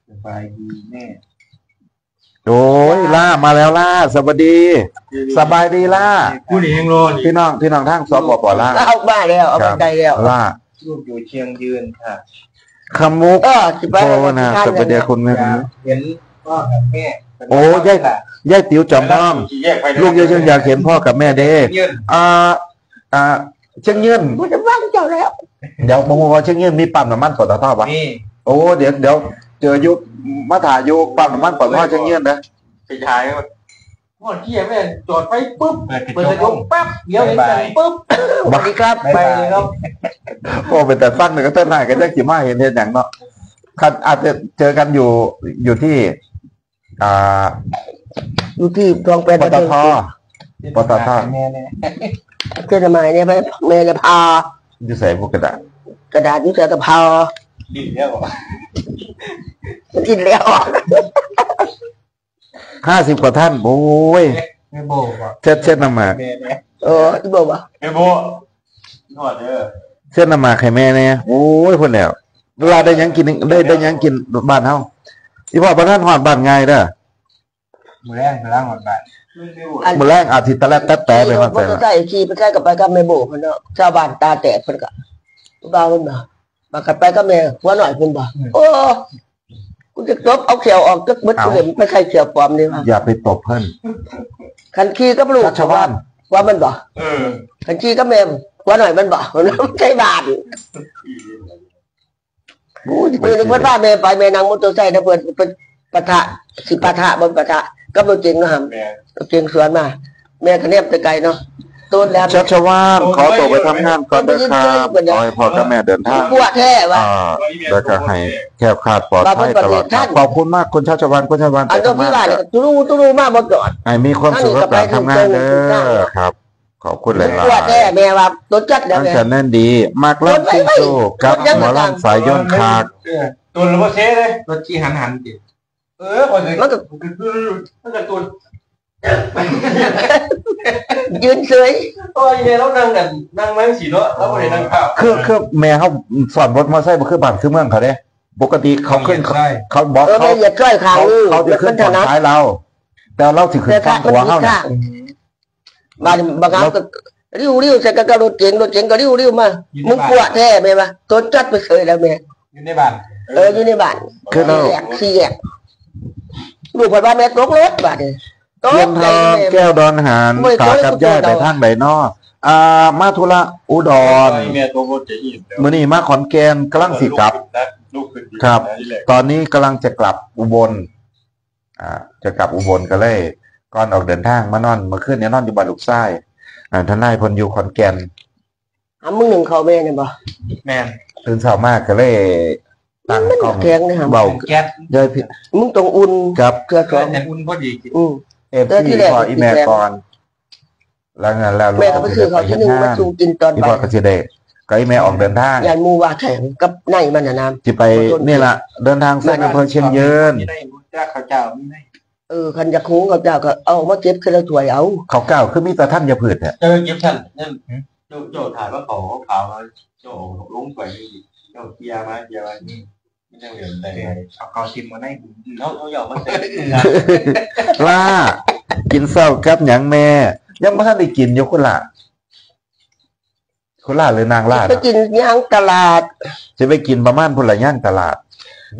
สบายดีแม่โอ้ยล่ามาแล้วล่าสวัสดี สบายดีล่ากูนี่ยังรอนี่พี่น้องพี่น้องทางสปปล่าเอาบ้าแล้วเอาไปได้แล้วล่าลูกอยู่เชียงยืนค่ะ คำมุกเออสิไปโอ้นะสวัสดีคุณแม่เห็นพ่อกับแม่โอ้ยายยายติ๋วจอมน้องลูกเยอะๆอยากเห็นพ่อกับแม่เด้ยืนอ่าอ่าเชียงยืนมันจะบ้างเจ้าแล้ว เดี๋ยวผมว่าเชียงยืนมีปั๊มน้ำมันปตทปะนี่โอ้ เดี๋ยวเดี๋ยวเจอยุคมาถ่ายยุคปั๊มน้ำมันปตทเชียงยืนนะไปถ่าย พ่อที่แม่จอดไปปุ๊บเปิดกระจกปั๊บเดี๋ยวเห็นกันปุ๊บสวัสดีครับ ไปเลยครับ โอ้เป็นแต่ฟังหนึ่งก็เต้นได้ก็จะกี่มาเห็นเห็นอย่างเนาะคันอาจจะเจอกันอยู่อยู่ที่ อ่าอยู่ที่ทองเป็นปตท ปตท แม่เนี่ยเจ้าหมายเนี่ยไปเมย์จะพา อยู่ใส่พวกกระดาษกระดาษยุ่เสือตะพาดีแล้วมันกินแล้ว ห้าสิบกว่าท่าน โอ้ยแม่โบก่อนเช็ดเช็ดน้ำหมากแม่แม่เออที่บอกว่าแม่โบนอดเด้อเช็ดน้ำหมากให้แม่เนี่ยโอ้ยคนแล้วเวลาได้หยังกินได้ได้หยังกินบ้านเฮาอีพ่อบ้านท่านหอดบ้านไงเด้อมือแรงมือล่างหมดไปมื้อแรกอาทิตย์ตะแลกแต๊ะแต๊ะไปขี่มารถมอใส่เตอร์ไซค์ขี่ไปใกล้กับไปกับแม่โบคนเนาะชาวบ้านตาแตกคนก็บ้ามันบ่มากันไปกับแม่หัวหน่อยคนบ่โอ้ กูจะตบเอาเขียวออกก็มึดกูเลยไม่ใช่เขียวปลอมนี่ว่าอย่าไปตบเพิ่นคันขี่กับลูกชาวบ้านว่ามันบ่เออคันขี่กับแม่หัวหน่อยมันบ่มันไม่ใช่บ้านโอ้ยเพื่อนเพื่อนพาแม่ไปแม่นางมอเตอร์ไซค์นะเพื่อนเป็นปะทะสิปะทะบนปะทะกับรถเก๋งนะฮะแม่รถเก๋งสวนมา แม่คะเนบตะไกลเนาะ ต้นแล้วชัชวานขอตัวไปทำงานก่อนเด้อครับขอให้พ่อกับแม่เดินทางปวดแท้ว่ะอ่าแล้วก็ให้แคบคลาดปลอดภัยตลอดครับขอบคุณมากคุณชัชวานคุณชัชวานอัไปนก็ทำพี่งานว่าเนี่ยตุลูตุลูมากบนจอดให้มีความสุขกับการทำงานเด้อครับขอบคุณหลายปวดแท้แม่ว่าต้นจัดๆแล้วทั้งแม่ฉันแน่นดีมากล่ำซิ่งโซ่กับหมอลำสายย่นคากตัวรถเซ่เลยรถที่หันหันจิเออพอถึงมันก็มันก็ตัว ยืนเฉยโอ้ยเนี่ยเรานั่งกันนั่งไม้สีเนาะเราไม่ได้นั่งข้าวคือคือแม่เขาสอนรถมอเตอร์ไซค์บ่คือบ้านคือเมืองเขาเด้ปกติเขาขึ้นเขาใช่เขาบอกเออเขาแม่เหยียบจ้อยขาเขาลูกเขาจะขึ้นถฝั่งนัดซ้ายเรา แต่เราสิขึ้นแต่ถ้าฝั่งมันขวามีเขาข้าเนี่ยงบางบางครั้งก็ริ้วริ้วใส่กระรถเก๋งรถเก๋งก็ริ้วริ้วมามึงปวดแท้แม่ว่าต้นจัดไปเคยแล้วแม่อยู่ในบ้านเอออยู่ในบ้านคือเราสี่แยกสี่แยกลูกพ่อบ้านแม่ตกรถบาดนี้ต เทียนกทใจองแม่แก้วดอนหานไม่ตากับย่ายเคยไปทางใดนออ่า มาธุระอุดรเมียตัวโคตรจะอิ่มมื้อนี้มาขอนแก่นกำลังสิกลับลูกขึ้นครับ ตอนนี้กำลังจะกลับอุบล อ่า จะกลับอุบลก็เลย ก่อนออกเดินทางมานอนเมื่อคืนเนี่ยนอนอยู่บ้านลูกชายอ่าทนายเพนอยู่ขอนแก่นหามึงหนึ่งเขาแม่เนี่ยบ่แมนตื่นเช้ามากก็เลยตั้งกล้องแข็งนะฮะเบาแก๊สย่อยพี่มึงต้องอุ่นกับเกลือสก็องจะอุ่นพอดีอืม เอฟเออที่ซีแรกพออีแม่ก่อนแล้วงานแล้วแม่ก็ไปซื้อเขาที่หนึ่งมาสู่กินตอนอีบ่าพ่อยก็สิได้ก็อีแม่ออกเดินทางยายมูว่าแข็งกับในมันน่ะน้จะไปนี่ล่ะเดินทางเส้นอำเภอเชียงยืนไม่ได้รู้จักข้าวเจ้าไม่ได้ำเออคันจะคุ้งกับเจ้าก็เอามาเก็บขึ้นแล้วถวยเอาเขาเก้าวคือมีแต่ท่านอย่าผืดเนี่ยเจอเก็บทันนั่นโจโจถ่ายว่าเขาขาวมาโจลงไปโจเกียร์มาเกียร์มา นี่ไม่ได้เหมือนแต่เอาเขาชิมมาได้เขาเขาหยอกมาเสร็จล่า กินเศร้ากับหยังแม่ ยังไม่ทันได้กินอยู่คุณล่ะคุณล่าหรือนางล่าไปกินย่างตลาด จะไปกินประมาณพุ่นละย่างตลาด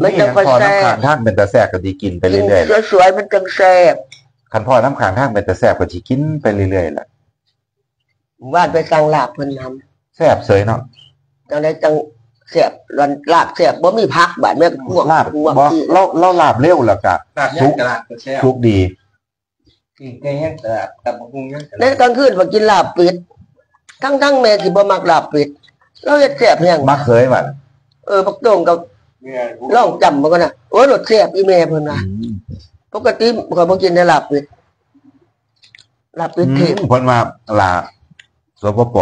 มันจะยังพอค่อยแซ่บน้ำขานท่านเป็นตาแสกก็ดีกินไปกินเรื่อยๆสวยๆมันจังแซ่บคันพ่อน้ำขางทางเป็นแต่แซ่บก็สิกินไปเรื่อยๆแหละว่านไปสั่งลาบเพิ่นทำแซ่บเสยเนาะจังได้จัง เสียบรันลาบเสียบบ่มีพักบาดแม่พวกลาบพวกบ่ที่เราเราลาบเร็วแล้วก็ลาบย่างกระดาษก็แช่ทุกดีกินแกงย่างกระดาษตับมะพุงย่างกระในดาษกลางคืนมากินลาบเป็ดทั้งทั้งๆแม่สิบ่มักลาบเป็ดเราเฮ็ดแซ่บแฮงมักเคยบัดเออบักโตงกับเนี่ยลองจำมาก่อนนะโอ้ยรสแซ่บอีแม่เพิ่นว่าปกติข่อยบ่กินได้ลาบเป็ดลาบเป็ดเทพเพิ่นว่าลาสปป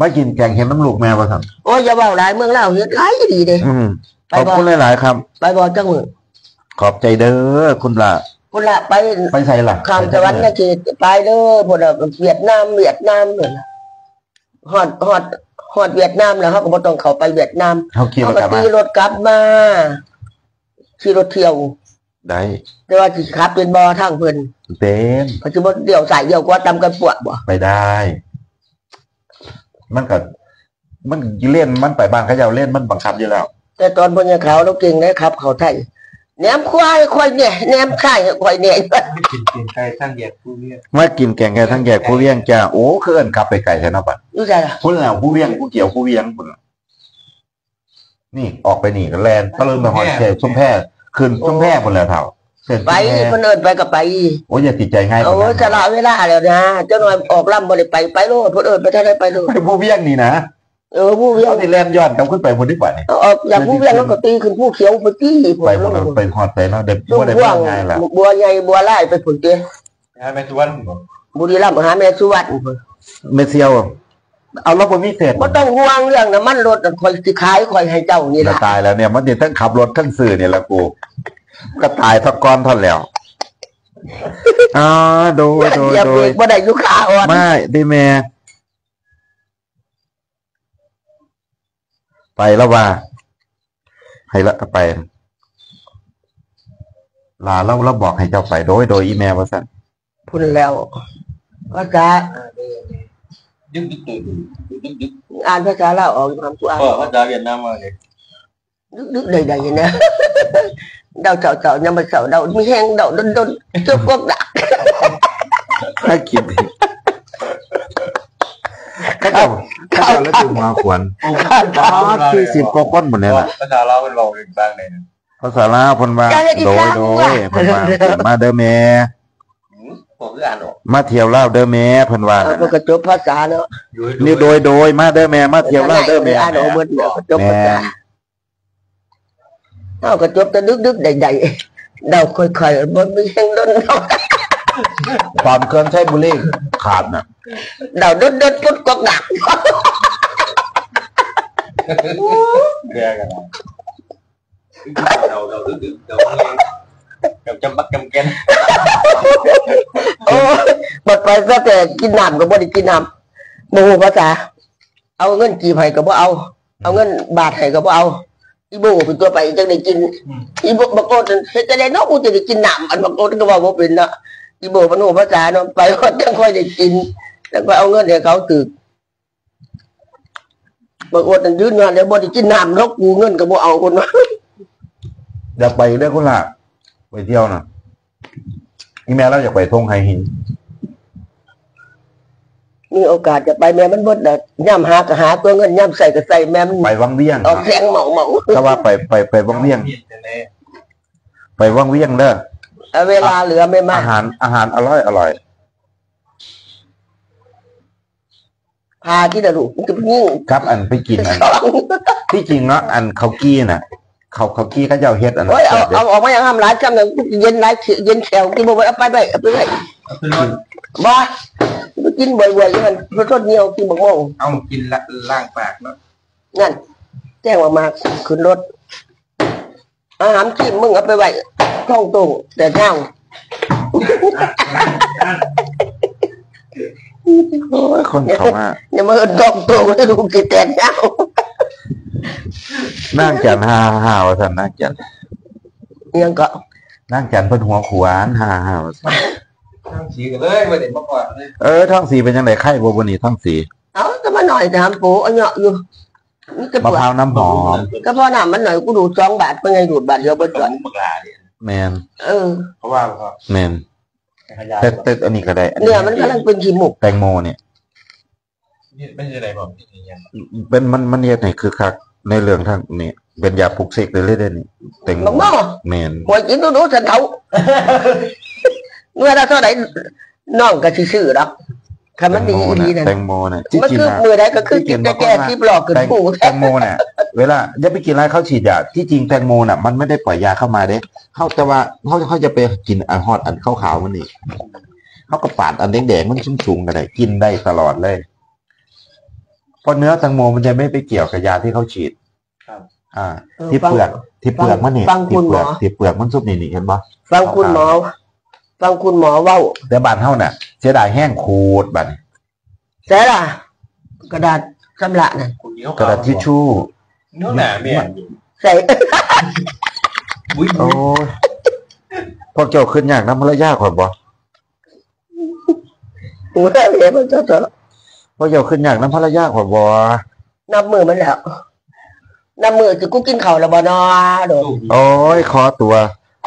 มากินแกงเห็ดน้ำลูกแม่ว่าซั่นโอ้ยอย่าเว้าหลายเมืองลาวเฮ็ดหลายดีเด้ อืมไปขอบบ่ คุณหลายๆครับ ไปบ่จังมื้อขอบใจเด้อคุณล่ะพุ่นละไปไปใส่ล่ะข้ามตะวันนะคือไปเด้อพุ่นน่ะเวียดนามเวียดนามพุ่นน่ะฮอดฮอดฮอดเวียดนามแล้วเฮาก็บ่ต้องเข้าไปเวียดนามเฮาขี่เขารถก็กลับมาขี่รถกลับมาขี่รถเที่ยว ได้แต่ว่าสิขับเป็นบอทางเพิ่นเต็มปัจจุบันเดี่ยวสายเดี่ยวกว่าตำกันปวดบ่ไปได้ มันก็มันเล่นมันไปบ้านเขาเจ้าเล่นมันบังคับอยู่แล้ว แต่ตอนพญาขาวเราเก่งนะครับ เขาไทยแหนมควายควายเนี่ยแหนมข่ายควายเนี่ยกินกินไก่ทั้งแยกผู้เนี่ยมากินแกงไก่ทั้งแยกผู้เวียงจ้าโอ้คือเอิ้นกลับไปไก่แท้เนาะบัดรู้ใจล่ะพุ่นแล้วผู้เวียงผู้เกี่ยวผู้เวียงพุ่นน่ะนี่ออกไปนี่ก็แลนตะลึงไปหอยเชยชุมแพขึ้นชุมแพพุ่นแล้วเท่าเสร็จ ไปชุมแพเพิ่นเอิ้นไปก็ไปโอ้ยอย่าติดใจง่ายโอ้ปานยนั้นสละเวลาแล้วนะเจ้าหน่อยออกล่ำบ่ได้ไปไปโลดเพิ่นเอิ้นไปเท่าใดไปโลดไปผู้เวียงนี่นะเออผู้เวียงเอาที่แลนย้อนกลับขึ้นไปพุ่นดีกว่านี่เอาออกจากผู้เวียงแล้วก็ตีขึ้นผู้เขียวไปตีผไปลพุ่นลงไปฮอดไปเนาะเด็กช่วบ่งได้ว่างง่ายล่ะบัวใหญ่บัวลายไปผลเตี้ยนะแม่ทุกวันผมบุรีรัมย์หาแม่สุวรรณพุ่นเมเซียวเอาแล้วบ่มีเศษบ่ต้องห่วงเรื่องน้ำมันรถน่ะข่อยสิขายข่อยให้เจ้านี่จะล่ะตายแล้วเนี่ยมันจะทั้งขับรถทั้งสื่อเนี่ยแหละกู ก็ตายทักก้อนท่อนแล้วอ๋อโดยโดยอย่าโดเบรยกบ่ได้อยู่ขาอ่อนไม่ได้แม่ไปแล้วว่าให้ละไปลาเราเราบอกให้เจ้าไปโดยโดยอีเมลว่าสั่นพุ่นแล้วภาษายึกยึกตื่นยึกยึกอ่านภาษาลาวออกความกูอ่านก็ภาษาเวียดนามมาเลยดึกๆใดๆนะ เดาเจ้าๆยังบ่เจ้าเดามีแห้งเดาดนๆเจ้ากกดักถ้าคิดข้าเจ้าข้าเจ้าแล้วจึงมาขวนอ๋อคือสิบกว่าคนหมดเลยล่ะภาษาเราเป็นเราเป็นบ้างเลยภาษาลาวเพิ่นว่าโดยโดยเพิ่นว่ามาเด้อแม่ผมคืออ่านออกมาเที่ยวลาวเด้อแม่เพิ่นว่าเอามันก็จบภาษาเนาะนี่โดยโดยมาเด้อแม่มาเที่ยวลาวเด้อแม่อ่านออกเบิดแล้วก็จบแม่ภาษา เอาก็จบแต่ดึกๆใดๆเดาค่อยๆบ่มีแห้งดนเดาความเกินใช้บุรีขาดน่ะเดาดนๆปุ๊ดกกดักแย่กันเราเราดึกดึกเรากับจำบักจำแกนโอ้ยบัดไปซะแต่กินน้ำก็บ่ได้กินน้ำบ่ฮู้ภาษา เอาเงินกี่ไผก็บ่เอา เอาเงินบาทให้ก็บ่เอา อีโบเป็นตัวไปจังได้กินอีโบบักโกดเฮ็ดจังได๋เนาะกูจะได้กินน้ำอันบักโกดก็เว้าบ่เป็นเนาะอีโบมันฮู้ภาษาเนาะไปฮอดจังค่อยได้กิน แล้วก็เอาเงินให้เขาตึกบักโกดนั่นยืนว่าเดี๋ยวบ่ได้กินน้ำเนาะกูเงินก็บ่เอาคนว่าอยากไปเด้อคุณล่ะไปเที่ยวน่ะอีแม่เราอยากไปทงไฮหิน มีโอกาสจะไปแม่มันบ่ได้ย่ำหาก็หาตัวเงินย่ำใส่ก็ใส่แม่มันไปวังเวียงออกแสงเหมาเหมาถ้าว่าไปไปไปวังเวียง ไปวังเวียงเด้อเอาเวลาเหลือไม่มากอาหารอาหารอร่อยอร่อยพาที่ดะลูกมันก็ยิ่งครับอันไปกินอันสองที่จริงเนาะอันเขากี้น่ะเขาเขากี้เขาเจ้าเฮ็ดอันนั้นโอ้ยเอาเอาออกมาอย่างห้ามหลายคำเลยเย็นหลายเย็นแขวกินบ่ไหวเอาไปไปเอาไปไป ขึ้นรถบ่ไปกินบ่อยๆมันรสชาติเหนียวกินบักม่วงเอากินละล่างปากเนาะนั่น แจ้งว่ามาขึ้นรถอาหารกินมึงเอาไปไว้ท้องตรงแต่เช้าโอ้ยคนเขาว่าอย่ามาเอิ้นท้องตรงให้ลูกกินแต่เช้านั่งจันฮ่าฮ่าว่าซั่นนั่งจันยังก็นั่งจันเพิ่นหัวขวานฮ่าฮ่าว่าซั่น ทั้งสีกันเลยมาเด็ดมาก่อนเลยเออท้องสีเป็นจังไดไข้บ่บ่นี่ท้องสีเอาก็มาหน่อยถามปู่เอาเหยาะอยู่นี่ก็มะปวดพร้าวน้ำหอมก็พอน้ำมันหน่อยกูดูดสองบาทเป็นไงดูดบาทเดียวเบิดตัก่วอนมึกลาเนี่ยแมนเออ เพราะว่าเขาแมนขยายแต่แต่อันนี้ก็ได้อัเนี่ยมันกำลังเป็นขี้มุกแตงโมเนี่ยนี่ไม่ใช่อะไรบอกที่นี่เป็นมันมันเฮ็ดให้คือคักในเรื่องทางนี่เป็นยาปลุกเสกเลยเลยเด้อนี่แตงโมบักหม้อแมนหวยกินดูดูฉันเขา เมื่อเราเท่าไหร่น้องก็สิซื้อดอกคันมันดีดีนั่นแตงโมน่ะที่มันกินคือน่ะมือใดก็คือกินแต่แก่ที่ปลอกขึ้นแตงปูแตงโมเนี่ยเวลาอย่าไปกินอะไรเขาฉีดยาที่จริงแตงโมน่ะ มันไม่ได้ปล่อยยาเข้ามาเด้เขาแต่ว่าเขาเขาจะไปกินอันฮอดอันขาวๆมันนี่เขาก็ปาดอันแดงๆมันชุ่มๆกันได้กินได้ตลอดเลยเพราะเนื้อแตงโมมันจะไม่ไปเกี่ยวกับยาที่เขาฉีดครับอ่า ที่เปลือกที่เปลือกมันนี่ฟังที่คุณเปหมลืออกที่เปลือกมันซุปนี่นี่เห็นปะฟังคุณหมอ ฟังคุณหมอเว้าแต่บ้านเฮาน่ะเสียดายแห้งขูดบัดนี้แซ่ล่ะ กระดาษชำระนั่นคุณนี้เขากระดาษทิชชู่เนื้อหนาแม่ใส่บุ้ยโอ้ยพวกเจ้าขึ้นยากน้ำภรรยาข่อยบ่หัวเหียมันจะเถอะพวกเจ้าขึ้นยากน้ำภรรยาข่อยบ่นับมือมันแล้วนับมือจะกูกินข้าวแล้วบ่นอโดดโอ้ยขอตัว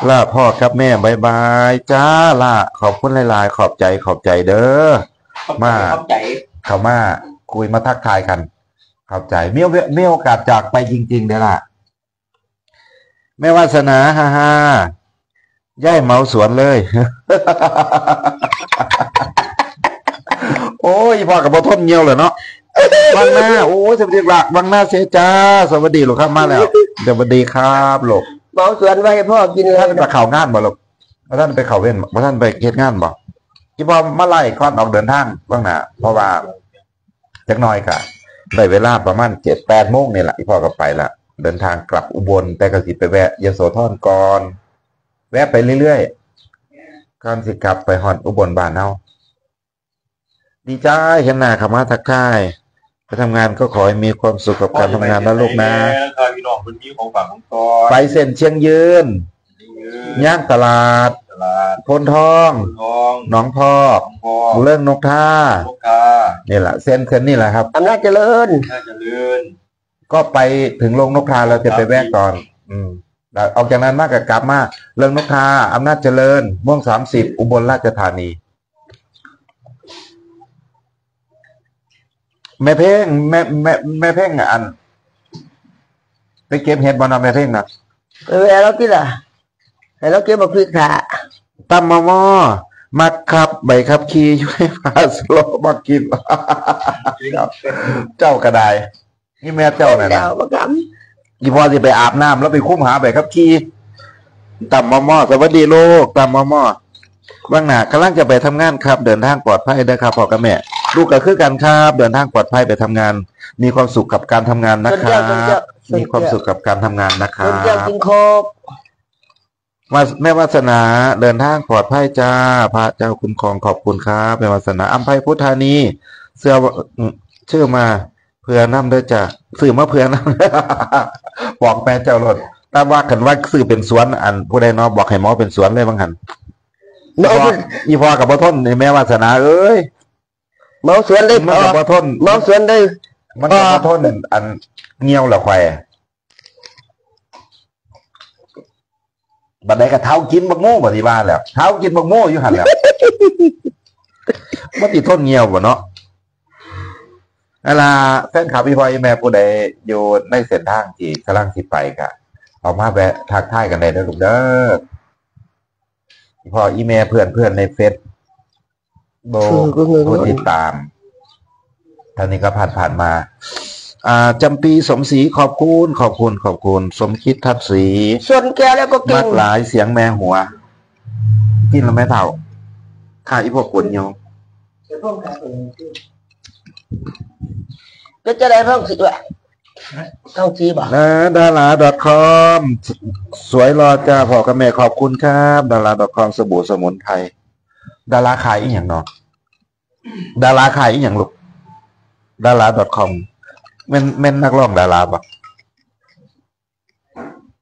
ลาพ่อกับแม่บายบายจ้าล่ะขอบคุณหลายๆ ขอบใจขอบใจเด้อมาเข้าใจเข้ามาคุยมาทักทายกัน ขอบใจมีโอมีโอกาสจากไปจริงๆเด้อล่ะแม่วาสนาฮ่าฮ่าย่ายเมาสวนเลย โอ้ยพ่อกับพ่อทนเงียวเลยเนาะบางหน้า โอ้ยสวัสดีหลักบางหน้าเสียจ้า สวัสดีลูกครับมาแล้ว สวัสดีครับลูก หมอสวนไว้ให้พ่อกินแล้ท่านไปเข่างานบ่ลูกท่านไปเข่าเว้นว่ท่านไปเฮ็ดงานบ่ที่พอมาไล่ก่อนออกเดินทางบ้างนะเพราะว่าจักหน้อยค่ะได้เวลาประมาณเจ็ดแปดโมงนี่แหละที่พ่อก็ไปละเดินทางกลับอุบลแต่ก็สิไปแวะยโสธรก่อน แวะไปเรื่อยๆก่อนสิกลับไปฮอดอุบลบ้านเฮาดีใจเห็นหน้าขมาทักทาย ไปทำงานก็ขอให้มีความสุขกับการทำงานนะลูกนะคอยพี่น้องคนนี้ของฝากของตอไปเส้นเชียงยืนย่างตลาดตลาดพนทองทองหนองพอกทองพอเรื่องนกท่าลูกกานี่แหละเส้นเส้นนี่แหละครับอำนาจเจริญน่าจะเลื่อนก็ไปถึงโรงนกทาเราจะไปแวะก่อน อืมแล้วออกจากนั้นมากกับกลับมา เรื่องนกทาอำนาจเจริญ ม่วงสามสิบอุบลราชธานี แม่เพ่งแม่แม่แม่เพ่งอันไปเก็บเห็ดบอนะแม่เพ่งนะไปแวะเราที่ล่ะให้เราเก็บมาพริกขาตั้มมอมอมาขับใบขับขี่ช่วยพาสโลมากินเจ้ากระไดนี่แม่เจ้าน่ะดานะวประกอีพอสิไปอาบน้ำแล้วไปคุ้มหาใบขับขี่ตั้มมอมอสวัสดีลูกตั้มมอมอว่างหนากำลังจะไปทำงานครับ เดินทางปลอดภัยนะครับพ่อกับแม่ ลูกก็คือกันครับ เดินทางปลอดภัยไปทำงาน มีความสุขกับการทำงานำนะส่วนคแก้รัวส่วนแก้บวมีความสุขกับการทำงานนะคส่รัวนแก้วบกินโคกว่าแม่วาสนาเดินทางปลอดภัยจ้า พระเจ้าคุ้มครองขอบคุณครับแม่วาสนาอัมภัยพุทธานี เสื้อว่าอืมชื่อมาเพื่อน้ำด้วยจ้ะสื่อมาเพื่อน้ำบอกแม่เจ้ารถแต่ว่ากันว่าสื่อเป็นสวนอันผู้ใดเนาะบอกให้หมอเป็นสวนเลยบางหันเมาอีพออีพอกับพ่อทนนี่แม่วาสนาเอ้ย เมาสวนได้มันพอกับพ่อทน เมาสวนได้ มันกับพ่อทนอันเงี้ยวเหรอควายบัดใดกับเท้ากินบักโม่บ่ที่บ้านแล้วเท้ากินบักโม่อยู่หันแล้ว มันติดต้นเงียวบ่เนาะเวลาแฟนคลับพี่พลอยแม่ผู้ใดอยู่ในเส้นทางที่กำลังสิไปกะออกมาแวะทักทายกันได้เด้อลูกเด้อพี่พออีเมลเพื่อนเพื่อนในเฟซ โบคือกูเงยผู้ติดตามท่านนี้ก็ผ่านผ่านมาอ่าจำปีสมศรีขอบคุณขอบคุณขอบคุณ สมคิดทัศน์ศรีส่วนแก้วแล้วก็กิมานกหลายเสียงแม่หัว กินแล้วแม่เท่าข้าอีพวกขนโยงก็จะได้เพิ่มสิด้วยเท่าทีบ่นะดารา .com สวยรอจ้าพ่อกับแม่ขอบคุณครับ ดารา .com สบู่สมุนไพร ดาราขายอีหยังเนาะดาราขายอีหยังลูกดารา .com เม่นเม่นนักร้องดาราปะ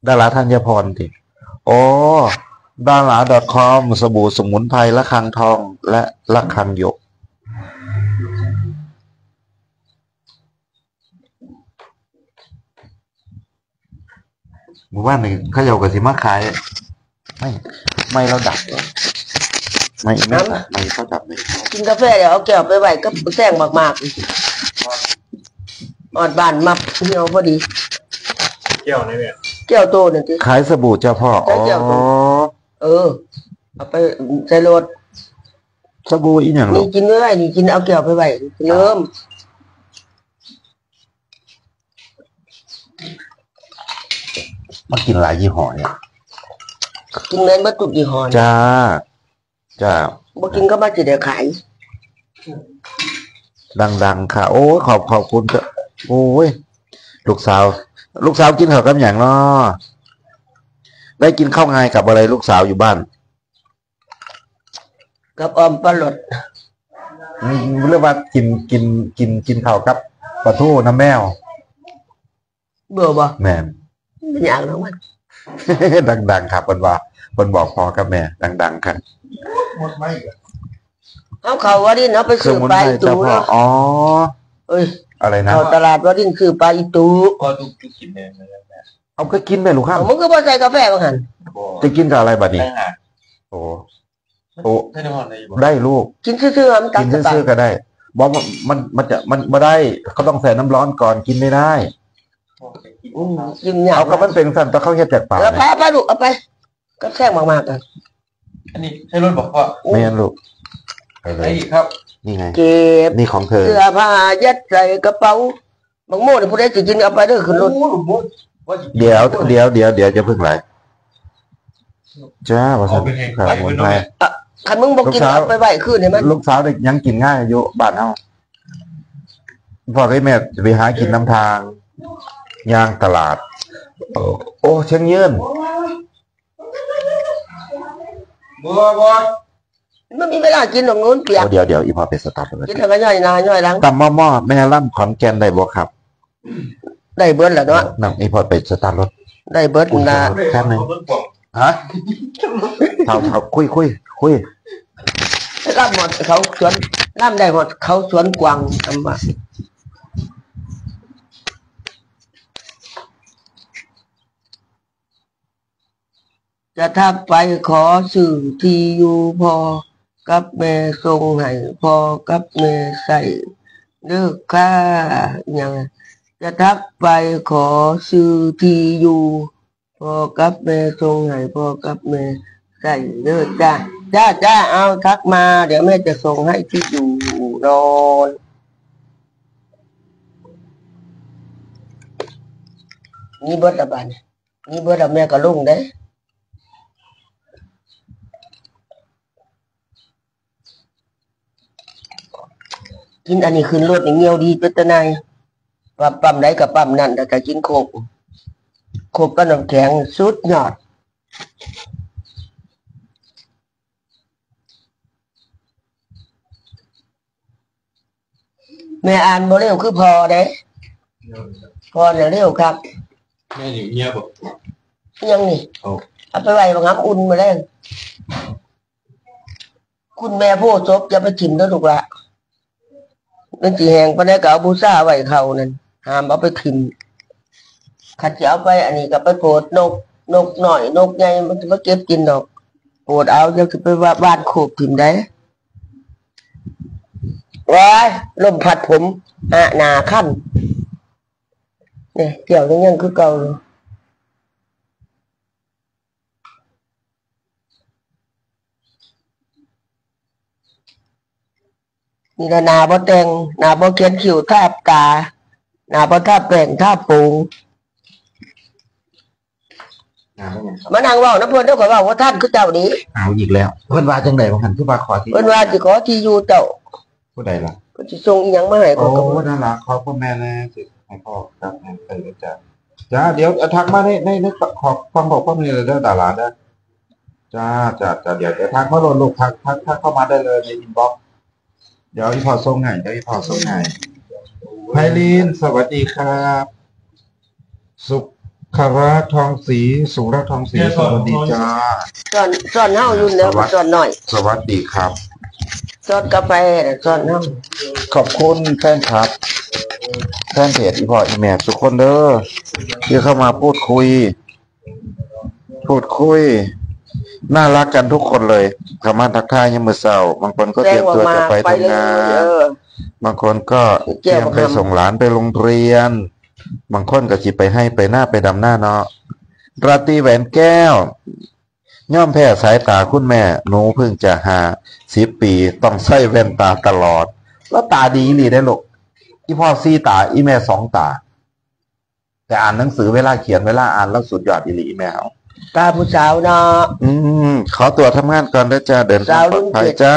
ดาราธัญพรทีโอ้ดารา .com สบู่สมุนไพรละคังทองและละคังหยก หมู่บ้านหนึ่งเขาเจ้าก็สิมาขาย ไม่ ไม่เราดับ เหรอไม่ไม่ไม่เขาดับเลยกินกาแฟเดี๋ยวเอาแก้วไปไว้ก็แซงมากๆอ่อนบานมับเหี่ยวพอดีเกี่ยวนี่เนี่ยแก้วโตหนึ่งทีขายสบู่เจ้าพ่ออ๋อเจ้าพ่อเออเอาไปใส่รถสบู่อีหยังหรนี่อกินไม่ไหวนี่กินเอาแก้วไปไว้เริ่มมากินหลายยี่ห้อเนี่ยกินแม่นบ่ตุกยี่ห้อนี่จ้า จ้าบ่กินก็มาสิได้ขาย ดัง ๆ ค่ะ โอ้ยขอบขอบคุณจ้ะโอ้ยลูกสาว ลูกสาวกินข้าวกับอย่างเนาะได้กินข้าวไงกับอะไรลูกสาวอยู่บ้าน กับออมปลาหลดอืมเรียกว่ากินกินกินกินข้าวกับปลาทูน้ำแมวเบื่อบ่แม่นเป็นอย่างนั้นมัน ดัง ๆ ครับคนว่า คนบอกพอกับแม่ ดัง ๆครับหมดไม่เอาเขาว่าดินเอาไปเครื่ซื้องอมุนปลาไพรอีเจ้าตูพ่อเนาะอ๋อเอ้ยอะไรนะเขาตลาดว่าดินซื้อปลาอีตูก็ทุกทุกกินเนี่ยนะเอาก็กินไปลูกครับเอามึงก็บ่ใส่กาแฟบ่หั่นจะกินกับอะไรบัดนี้ได้หาโอ้โอ้ได้นอนในบ่ได้ลูก กินซื่อๆมันตักิกนสบายซื่อๆก็ได้บอกว่ามันมันจะมันไม่ได้เขาต้องใส่น้ำร้อนก่อนกินไม่ได้อืมกินอย่างเอาก็มันเป็นสั่นแตะเข้าเฮ็ดจากปากแล้วนะพาพาลูกเอาไป ก็แซงมากๆกันอันนี้ให้รถบอกว่าไม่งั้นลูกไปเลไอ้ยครับ นี่ไง เก็บนี่ของเธอ เสื้อผ้ายัดใส่กระเป๋าบางโม่เนี่ยผู้ใดสิกินเอาไปเด้อขึ้นรถเดี๋ยวเดี๋ยวเดี๋ยวเดี๋ยวจะพึ่งไหลจ้าภาษาเอาไปให้ครับไปผมไปไปคันมึงบ่กินลูกสาวเอาไปไว้คืนให้มันลูกสาวเด็กยังกินง่ายอยู่บ้านเอาพ่อกับแม่จะไปหากินน้ำทางย่างตลาด โอ้โอ้เชียงยืน บัวบัวมันมีเวลากินตรงนู้นเปียกโอ้เดี๋ยวเดี๋ยวอีพอไปสตาร์ทเลยกินแล้วก็ย่อยหนาย่อยหลังตำหม้อหม้อแม่ล่ำขอนแก่นได้บ่ครับ ได้เบิดแล้วเนาะนำอีพอไปสตาร์ทรถ ได้เบิดนะแป๊บนึงฮะเท่าเท่าคุยคุยคุยรับหมดเขาสวนน้ำได้หมดเขาสวนกวางทำมา จะทักไปขอสื่อที่อยู่พอ กับแม่ทรงให้พอกับแม่ใส่เลิกค่าอย่างจะทักไปขอซื้อที่อยู่พอกับแม่ทรงให้พอกับแม่ใส่เลิกจ้าจ้าจ้าเอาทักมา เดี๋ยวแม่จะส่งให้ที่อยู่นอนนี่เบิดละบันนี่เบิดละแม่ก็ลุงเด้ กินอันนี้ขึ้นรถนี่เงียวดีเป็นตะนายปั๊มปั๊มไหนกับปั๊มนั่นแต่ก็กินโคกโคกก็น้ำแข็งสุดยอดแม่อ่านบ่เร็วคือพอเด้พอเนี่ยเร็วครับแม่อยู่เงียบบอกยังนี่โอ้เอาไปไว้บังคับอุ่นมาแล้วคุณแม่โพธิ์ศพจะไปถิ่มแล้วลูกละ นั่นจีแหงปะเนี่ยก็เอาบูซ่าไว้เขานั่นห้ามเอาไปถิมขัดจะเอาไป อันนี้ก็ไปโปรดนก นกหน่อย นกใหญ่มันจะมาเก็บกินดอกโปรดเอาจะไปว่าบ้านโขบถิ่มได้ว้ายลมพัดผมหะหนาขั้นเนี่ยเกี่ยวยังยังคือเก่าเลย นี่ละนาบ่แต่งหนาบ่เขียนคิ้วทาบตาหนาบ่ทาบแป้งทาบปูงมานั่งเว้าน้ำเพิ่นเด้อข่อยเว้าว่าท่านคือเจ้าดีเอาอีกแล้วเพิ่นว่าจังไดบ่คันคือว่าขอที่เพิ่นว่าสิขอที่อยู่เจ้าผู้ใดล่ะเพิ่นสิส่งอีหยังมาให้โอ้ก็ก็บ่นั่นล่ะขอพ่อแม่แน่สิให้พ่อครับให้ไปเลยจ้ะจ้าเดี๋ยวเอาทักมาในในในขอความบอกพ่อแม่เลยเด้อดาราเด้อจ้าจ้าจ้าเดี๋ยวเดี๋ยวทักมาโหลดลูกทักทักทักเข้ามาได้เลยใน inbox เดี๋ยวอีพ่อส่งให้เดี๋ยวอีพ่อส่งให้ไพลินสวัสดีครับ สุขราทองศรีสุรทองศรีสวัสดีจ้าสอนสอนเฮาอยู่แล้วบ่สอนน้อย สวัสดีครับสอนกาแฟน่ะสอนเฮาขอบคุณแฟนครับแฟนเพจอีพ่ออีแม่ทุกคนเด้อที่เข้ามาพูดคุย พูดคุย น่ารักกันทุกคนเลยสามารถทักทายยังมือเศร้าบางคนก็แจ้เตรีงยมออกตัวมาจะไปไปเลทำยงาเอนอบางคนก็เตแจ้รีงยมออกมาไปส่งหลานไปโรงเรียน บางคนก็จิไปให้ไปหน้าไปดำหน้าเนาะราตรีแหวนแก้ว ย่อมแพ้สายตาคุณแม่หนูเพิ่งจะหาสิบปีต้องใส่แว่นตาตลอด แล้วตาดีหลีได้ลูกอีพ่อซีตาอีแม่สองตา แต่อ่านหนังสือเวลาเขียนเวลาอ่านแล้วสุดยอดอีหลีอีแม่เอา ตาผู้สาวเนาะ อืม ขอตัวทำงานก่อนนะจ้าเดินทางสาวปลรุ่อดนภัยเจ็ดจ้า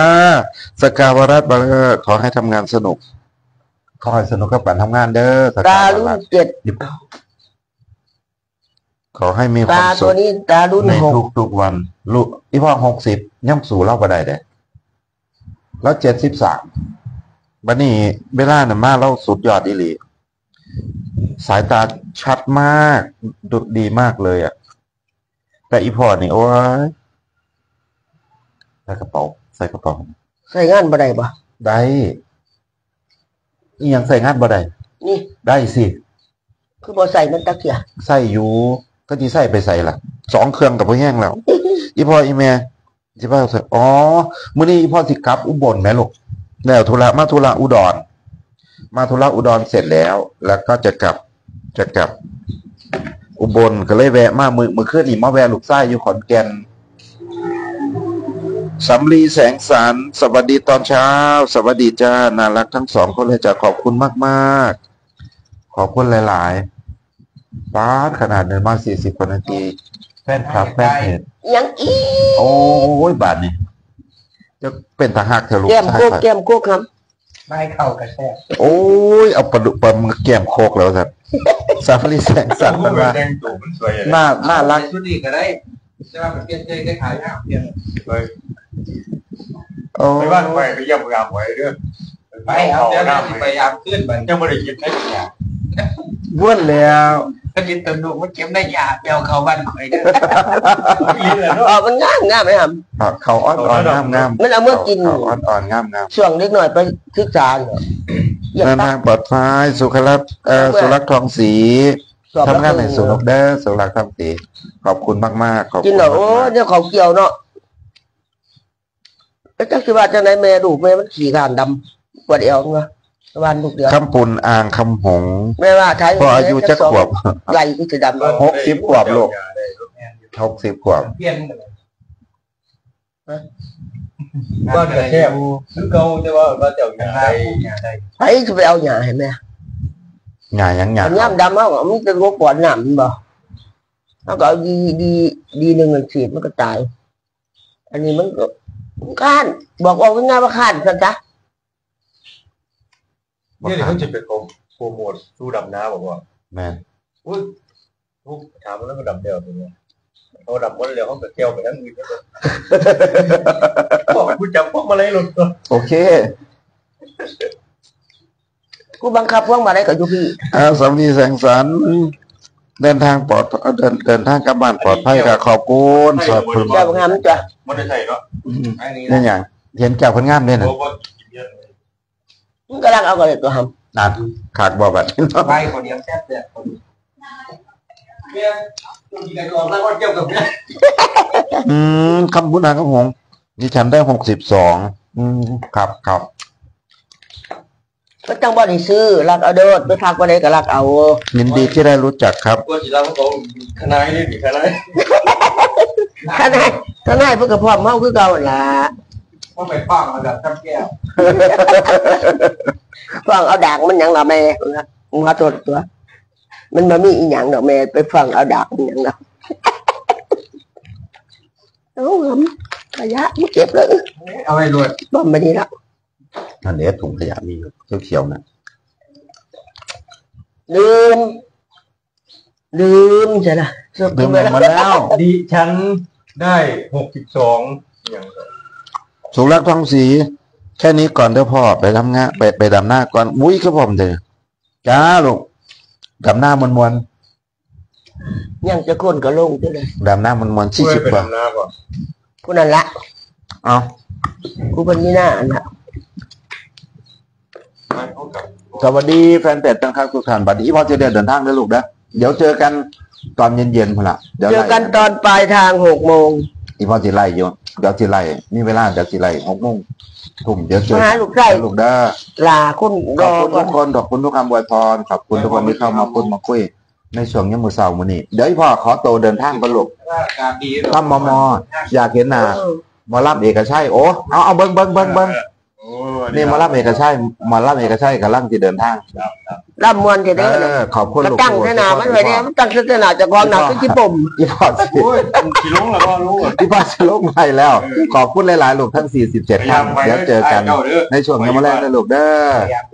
สกาวรัตน์บาร์เกอร์ขอให้ทำงานสนุก ขอให้สนุกกับการทำงานเด้อสตากาวรุ่นรัตน์เจ็ดขอให้มีคามตาวตัสุวขนี้ตารุ่นในหกทุกทุกๆวัน ลูกอีพ่อหกสิบย่ำสู่เล่าก็ได้เด้แล้วเจ็ดสิบสามบันนี้เวลาเนี่ยมาเล่าสุดยอดอีหลีสายตาชัดมากดุดีมากเลยอะ แต่อีพ่อนี่โอ้ยใส่กระเป๋า ใส่กระเป๋า ใส่งานบ่ได้ปะได้อีหยังใส่งานบ่ได้นี่ได้สิ คือบ่ใส่มันตะเกียบใส่อยู่ ก็จีใส่ไปใส่ล่ะสองเครื่องกับพ่อแห้งแล้ว อีพ่ออีแม่สิพ่อใส่อ๋อมื้อนี้อีพ่อสิกลับ อุบลแม่ลูกแล้วธุระมาธุระอุดร มาธุระอุดรเสร็จแล้ว แล้วก็จะกลับจะกลับ อุบลก็เลยแวะมามือมือขึ้นอีกมาแวะลูกไส้อยู่ขอนแก่นสำลีแสงสารสวัสดีตอนเช้า สวัสดีจ้าน่ารักทั้งสองคนเลยจ้ะขอบคุณมาก ๆ ขอบคุณหลายๆป้าดขนาดเดินมาสี่สิบกว่านาทีแฟนคลับแฟนเพจยังอีโอ้ยบาทนี่จะเป็นทหารเธอลูกแก้มชายโคกไปแก้มโคกครับ ไม่เข้ากระแทกโอ้ยเอาปลาดุกปลาหมึกแก้มโคกแล้วสัตว์ซาฟารีแสงสันมันว่าแดงตูมันสวยน่าน่ารักชุดนี้ก็ได้ใช่ไหมมันเปลี่ยนใจได้ขายยากเปลี่ยนไปโอ้ไปบ้านไปไปเยี่ยมงามไว้เรื่องไปเอาเดี๋ยวเราไปยามขึ้นมันยังไม่ได้คิดได้ยาบ้วนแล้ว ถ้ากินเติมดูมันเก็บได้ยาเปลวเขาบ้านข่อยเด้อลิ้นเลยเนาะ อ๋อมันงามงามไหมครับอะเขาอ่อนอ่อนงามงามมันเอาเมื่อกิน เขาอ่อนอ่อนงามงามช่วงเล็กหน่อยไปศึกษาเนี่ยอยากเดินตั้ทางงปลอดภัยสุขลักษณ์เอ่อสุรักษ์ทองศรีสอบทำงานในสุนกเด้อสุรักษ์ทองศรีขอบคุณมากๆขอบกิคุนณเหรอโอ้มากเนี่ยเขาเกี่ยวเนาะแล้วจักสิว่าจังไหนแม่ลูกแม่มันขี่ขานดำปวดเอวเนาะ วันลูกเดียวๆคำปุ่นอ่างคำหงแม่ว่าใช้พออายุจะขวบไหลก็จะดำเนาะหกสิบกว่าโลกหกสิบกว่าเปลี่ยนก็กระแทกคือเก่าแต่ว่าว่าเจ้าอย่างไรอย่างไรไอ้จะไปเอาหยาเห็นไหมหงายยังหงายอันย่ำดำเอามันเป็นโรคปอดหนามมันบ่แล้วก็เอาดีดีดีหนึ่งมันฉีดมันก็ตาย อันนี้มันก็ข้านบอกว่าง่ายๆว่าข้านสันจ้ะ นี่เขาจะเป็นโปรโมทสู้ดำน้ำบอกว่าแม่นอุ้ยทุกถามมันแล้วก็ดำเดียวตรงนี้เขาดำหมดแล้วเขาก็เกี่ยวไปทั้งมือบอกกูจำพวกมาเลยหลุดตัวโอเคกูบังคับพวกมาได้กับยุพี่อาสำนีแสงสันเดินทางปลอดเดินเดินทางกลับบ้านปลอดภัยค่ะขอบคุณขอบคุณเจ้าบางงามจ้ะมันได้ใช่เนาะอืมอันนี้นี่อย่างเห็นเจ้าคนงามด้วยนะโอ้โหเยอะ มันกำลังเอากันเลยตัวหนั่นขากบอกแบบนี้เนาะไปคนเดียวแซ่บเลยเนี่ยตัวกี่กองแล้วก็เกี่ยวกับเนี่ยอืมคำพูดนางก็หงดิฉันได้หกสิบสองอืมครับครับำก็จังบ่ได้ซื้อรักเอาเดินไปพักบ่ได้ก็รักเอายินดีที่ได้รู้จักครับตัวจีราเขาคณะนี่ดิคณะท่านให้ท่านให้เพื่อกับพ่อมเมาคือเก่าหั่นล่ะ ว่าไปฟังมาแบบทับแก้วฟังเอาดากมันหยังล่ะแม่มึงมาตัวตัว มันบ่มีอีหยังดอกแม่ไปฟังเอาดากมันหยังดอกเอาหำขยะมันเก็บเลยเอาให้รวยบ่มไปนี่ละนั่นเดี๋ยวถุงขยะมีอยู่เขียวๆนะลืม ลืมใช่ละสบดื่มไปแล้วมาแล้ว ดิฉันได้หกสิบสองอย่างสุ รักษ์ทองศรีแค่นี้ก่อนเด้อพ่อไปทำงานไปไปดำหน้าก่อนวุ้ยครับผมเด้อจ้าลูกดำหน้ามวนมวนยังจะคนก็ลงจังเลยๆดำหน้ามวนมวนสี่สิบกว่าน้ำก่อนผู้นั้นละเอากูเป็นนี่หน้าอันน่ะไม่เขากับสวัสดีแฟนเป็ดตั้งค่าทุกท่านบัดนี้พ่อจะเดินเดินทางเด้อลูกนะเดี๋ยวเจอกันตอนเย็นๆพนละเดี๋ยวเจอกันตอนปลายทางหกโมง อีพอสิไล่อยู่เดี๋ยวสิไล่มีเวลาเดี๋ยวสิไล่หกโมงทุ่มเดี๋ยวเจอมาหาลูกไส้ ลูกเด้อ ลาคุณขรอบอคุณก่อทุนกคนขอบคุณทุกคำอวยพรขอบคุณทุกคนที่เข้ามาพูดมาคุยในช่วงยามมื้อเช้ามื้อนี้เดี๋ยวอีพ่อขอโตวเดินทางไปลูกการดีถ้ามอมออยากเห็นหน้าหมอรับเอกชัยโอ้เอาเอาเบิ่งเบิ่งเบิ่งเบิ่ง นี่หมอรับเอกชัยหมอรับเอกชัยกำลังสิเดินทางร่ำมวนจะเอได้อขอบคุณมันลูกตั้งเสนามันไว้เนี่ยมันตั้งเสนาจากกองหนักที่ปุ่มอีพ่อสิโอ้ยขี่ลงแล้วก็รู้อีพ่อจะลงไปแล้ว ขอบคุณหลายๆลูกทั้ง 47ท่านเดี๋ยวเจอกัน ในช่วงยามมื้อแรกนะลูกเด้อ